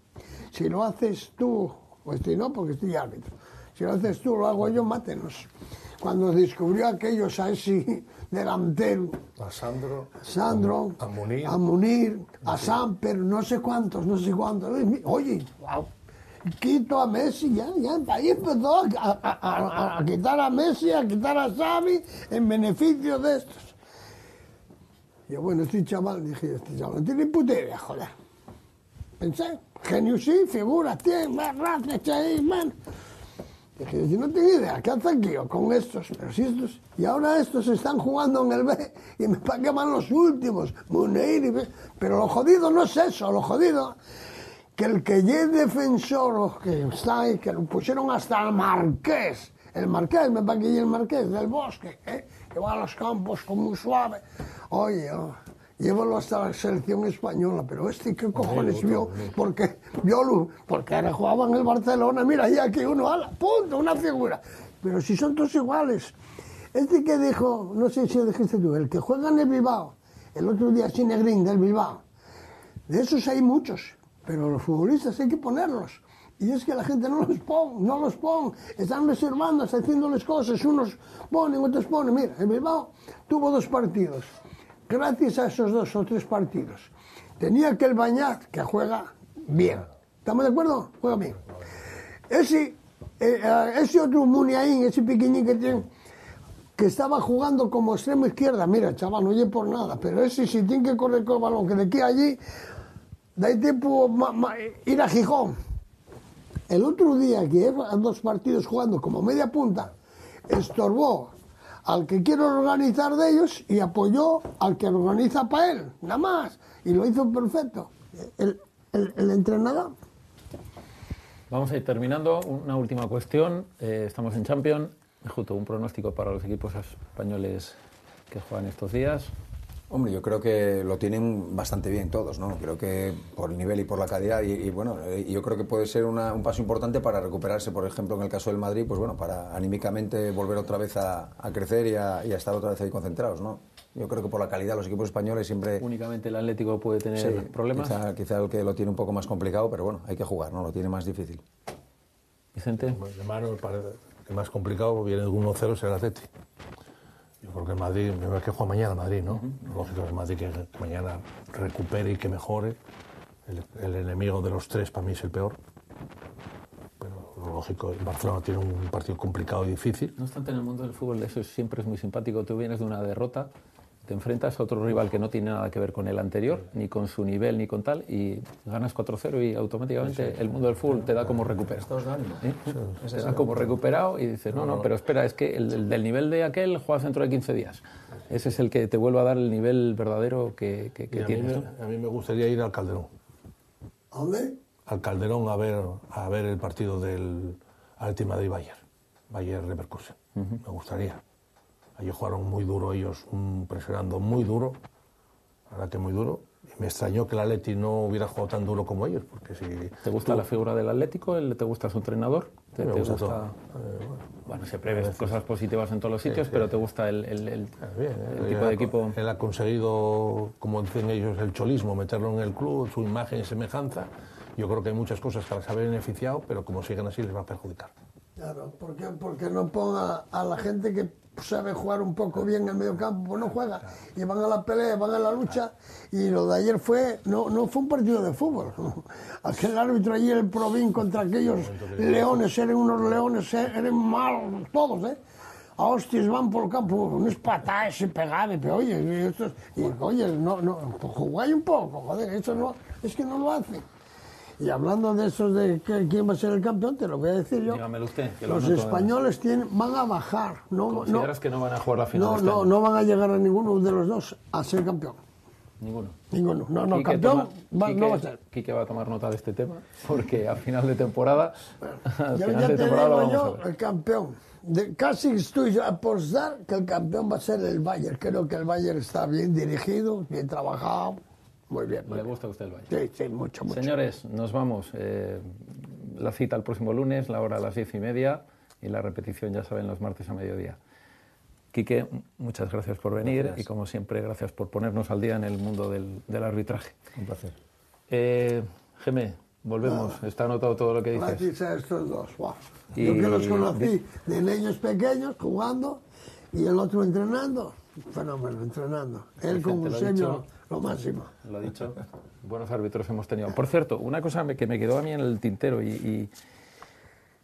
Si lo haces tú, o estoy no, porque estoy árbitro, si lo haces tú, lo hago yo, mátenos. Cuando descubrió aquellos a ese delantero, A Sandro. Sandro, A Munir. a, Munir, a Samper, no sé cuántos, no sé cuántos. Oye, wow, quito a Messi, ya, ya, ahí empezó a, a- a- a quitar a Messi, a quitar a Xavi en beneficio de estos. Yo, bueno, este chaval, dije, este chaval no tiene puta idea, joder. Pensé, Genio sí, figura, tiene más raza, ahí, man. Dije, yo no tengo idea, ¿qué hace aquí con estos? Pero si estos... Y ahora estos están jugando en el B y me pagan los últimos, Muneiri... Pero lo jodido no es eso, lo jodido... Que el que lleve defensor, que está ahí, que lo pusieron hasta el Marqués, el Marqués, me pagué el Marqués del Bosque, ¿eh? que va a los campos como un suave. Oye, oh, llévalo hasta la selección española, pero este qué cojones vio, porque vio porque ahora jugaba en el Barcelona, mira, y aquí uno, ala, punto, una figura. Pero si son todos iguales. Este que dijo, no sé si lo dijiste tú, el que juega en el Bilbao, el otro día Sinegrín del Bilbao, de esos hay muchos, pero los futbolistas hay que ponerlos. Y es que la gente no los pone, no los pone, están reservando, están haciéndoles cosas, unos ponen, otros ponen. Mira, el Bilbao tuvo dos partidos, gracias a esos dos o tres partidos. Tenía que el Bañat, que juega bien. ¿Estamos de acuerdo? Juega bien. Ese, eh, ese otro Muniaín, ese pequeñín que tiene, que estaba jugando como extremo izquierda, mira, chaval, no oye por nada, pero ese si tiene que correr con el balón, que de aquí a allí, da tiempo ma, ma, ir a Gijón. El otro día que lleva dos partidos jugando como media punta, estorbó al que quiere organizar de ellos y apoyó al que organiza para él, nada más. Y lo hizo perfecto. El entrenador. Vamos a ir terminando. Una última cuestión. Eh, estamos en Champions. Justo un pronóstico para los equipos españoles que juegan estos días. Hombre, yo creo que lo tienen bastante bien todos, ¿no? Creo que por el nivel y por la calidad y, y bueno, eh, yo creo que puede ser una, un paso importante para recuperarse, por ejemplo, en el caso del Madrid, pues bueno, para anímicamente volver otra vez a, a crecer y a, y a, estar otra vez ahí concentrados, ¿no? Yo creo que por la calidad los equipos españoles siempre... Únicamente el Atlético puede tener sí, problemas. Quizá, quizá, el que lo tiene un poco más complicado, pero bueno, hay que jugar, ¿no? Lo tiene más difícil. Vicente. De mano, el más complicado viene de 1-0 será el Atlético. Yo creo que el Madrid, me vez que juega mañana Madrid, ¿no? Uh -huh. Lógico que el Madrid que mañana recupere y que mejore. El, el, enemigo de los tres para mí es el peor. Pero lo lógico, el Barcelona tiene un partido complicado y difícil. No obstante, en el mundo del fútbol eso siempre es muy simpático. Tú vienes de una derrota, te enfrentas a otro rival que no tiene nada que ver con el anterior, ni con su nivel, ni con tal, y ganas 4-0 y automáticamente sí, sí. el mundo del fútbol te da como recuperado. Estados de ánimo. ¿Eh? Te da como recuperado y dices, no, no, pero espera, es que el, el, del nivel de aquel juegas dentro de 15 días. Ese es el que te vuelve a dar el nivel verdadero que, que, que a tienes. Mí, ¿no? A mí me gustaría ir al Calderón. ¿A dónde? Al Calderón a ver, a ver el partido del Atleti Madrid-Bayern. Bayern-Leverkusen. Uh -huh. Me gustaría. Allí jugaron muy duro ellos, presionando muy duro, ahora que muy duro. Y me extrañó que el Atleti no hubiera jugado tan duro como ellos, porque si... ¿Te gusta tú... la figura del Atlético? ¿Te gusta su entrenador? ¿Te, me te gusta, gusta... Eh, bueno. bueno, siempre ves cosas positivas en todos los sitios, sí, sí. pero ¿te gusta el, el, el, Bien, el tipo de equipo? Él ha conseguido, como dicen ellos, el cholismo, meterlo en el club, su imagen y semejanza. Yo creo que hay muchas cosas que les ha beneficiado, pero como siguen así les va a perjudicar. Claro, ¿por qué? Porque no ponga a la gente que sabe jugar un poco bien en el medio campo, pues no juega. Y van a la pelea, van a la lucha. Y lo de ayer fue, no, no fue un partido de fútbol. Aquel árbitro ayer, el Provín, contra aquellos leones, eran unos leones, eran malos todos, ¿eh? A hostias van por el campo, unos patadas se pegaban, pero oye, y estos, y, oye, no, no, pues jugáis un poco, joder, eso no, es que no lo hacen. Y hablando de esos de que, quién va a ser el campeón, te lo voy a decir yo. Dígamelo usted. Que los españoles tienen, van a bajar. No, ¿Consideras no, que no van a jugar la final? No, este no, año? no van a llegar a ninguno de los dos a ser campeón. Ninguno. Ninguno. No, no, Quique campeón toma, va, Quique, no va a ser. Quique va a tomar nota de este tema, porque a final de temporada. Yo ya te lo digo yo, el campeón. De, casi estoy a apostar que el campeón va a ser el Bayern. Creo que el Bayern está bien dirigido, bien trabajado. Muy bien. Muy ¿Le bien. gusta a usted el Valle? Sí, sí, mucho, mucho. Señores, nos vamos. Eh, la cita el próximo lunes, la hora a las diez y media y la repetición, ya saben, los martes a mediodía. Quique, muchas gracias por venir Gracias. y como siempre, gracias por ponernos al día en el mundo del, del arbitraje. Un placer. Eh, Geme, volvemos. Ah. Está anotado todo lo que dices. Gracias a estos dos. Wow. Y- Yo que los conocí de niños pequeños jugando y el otro entrenando. Fenómeno, entrenando. Él con Eusebio, dicho. Lo máximo. Lo dicho, buenos árbitros hemos tenido. Por cierto, una cosa que me quedó a mí en el tintero y, y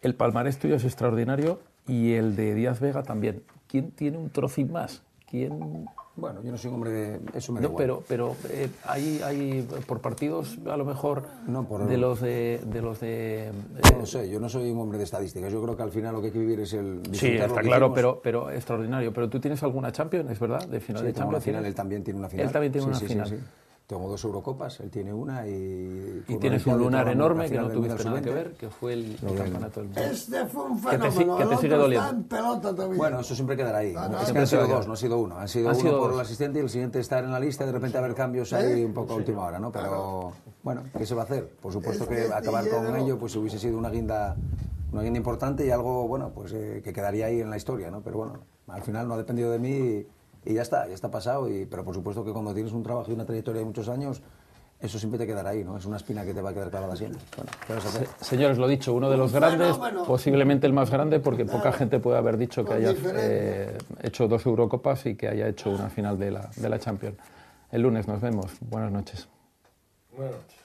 el palmarés tuyo es extraordinario y el de Díaz Vega también. ¿Quién tiene un trocín más? ¿Quién Bueno, yo no soy un hombre de... Eso me da No, igual. pero pero eh, hay, hay por partidos a lo mejor No, por- de los de, de los de eh, No lo sé, yo no soy un hombre de estadísticas. Yo creo que al final lo que hay que vivir es el sí está claro hicimos. pero pero extraordinario pero tú tienes alguna Champions es verdad de final Sí, de tengo una Champions final, él también tiene una final. Él también tiene Sí, una sí, final. Tengo dos Eurocopas, él tiene una y... y tienes un lunar enorme que no tuviste nada que ver que fue el, Lo del- campeonato del mundo Este fue un te fenómeno. que te el sigue otro doliendo. Bueno, eso siempre quedará ahí. Ah, no, es que han sido te dos, no ha sido uno. Han sido Han uno sido por dos. el asistente y el siguiente estar en la lista, de repente haber cambios ahí un poco a última hora, ¿no? Pero bueno, ¿qué se va a hacer? Por supuesto que acabar con ello pues hubiese sido una guinda, una guinda importante y algo, bueno, pues eh, que quedaría ahí en la historia, ¿no? Pero bueno, al final no ha dependido de mí y, y ya está, ya está pasado. Y, pero por supuesto que cuando tienes un trabajo y una trayectoria de muchos años, eso siempre te quedará ahí, ¿no? Es una espina que te va a quedar clavada siempre. Bueno, ¿qué vas a hacer? Señores, lo dicho, uno de los grandes, fenómeno. posiblemente el más grande, porque poca gente puede haber dicho que haya eh, hecho dos Eurocopas y que haya hecho una final de la, de la Champions. El lunes nos vemos. Buenas noches. Buenas noches.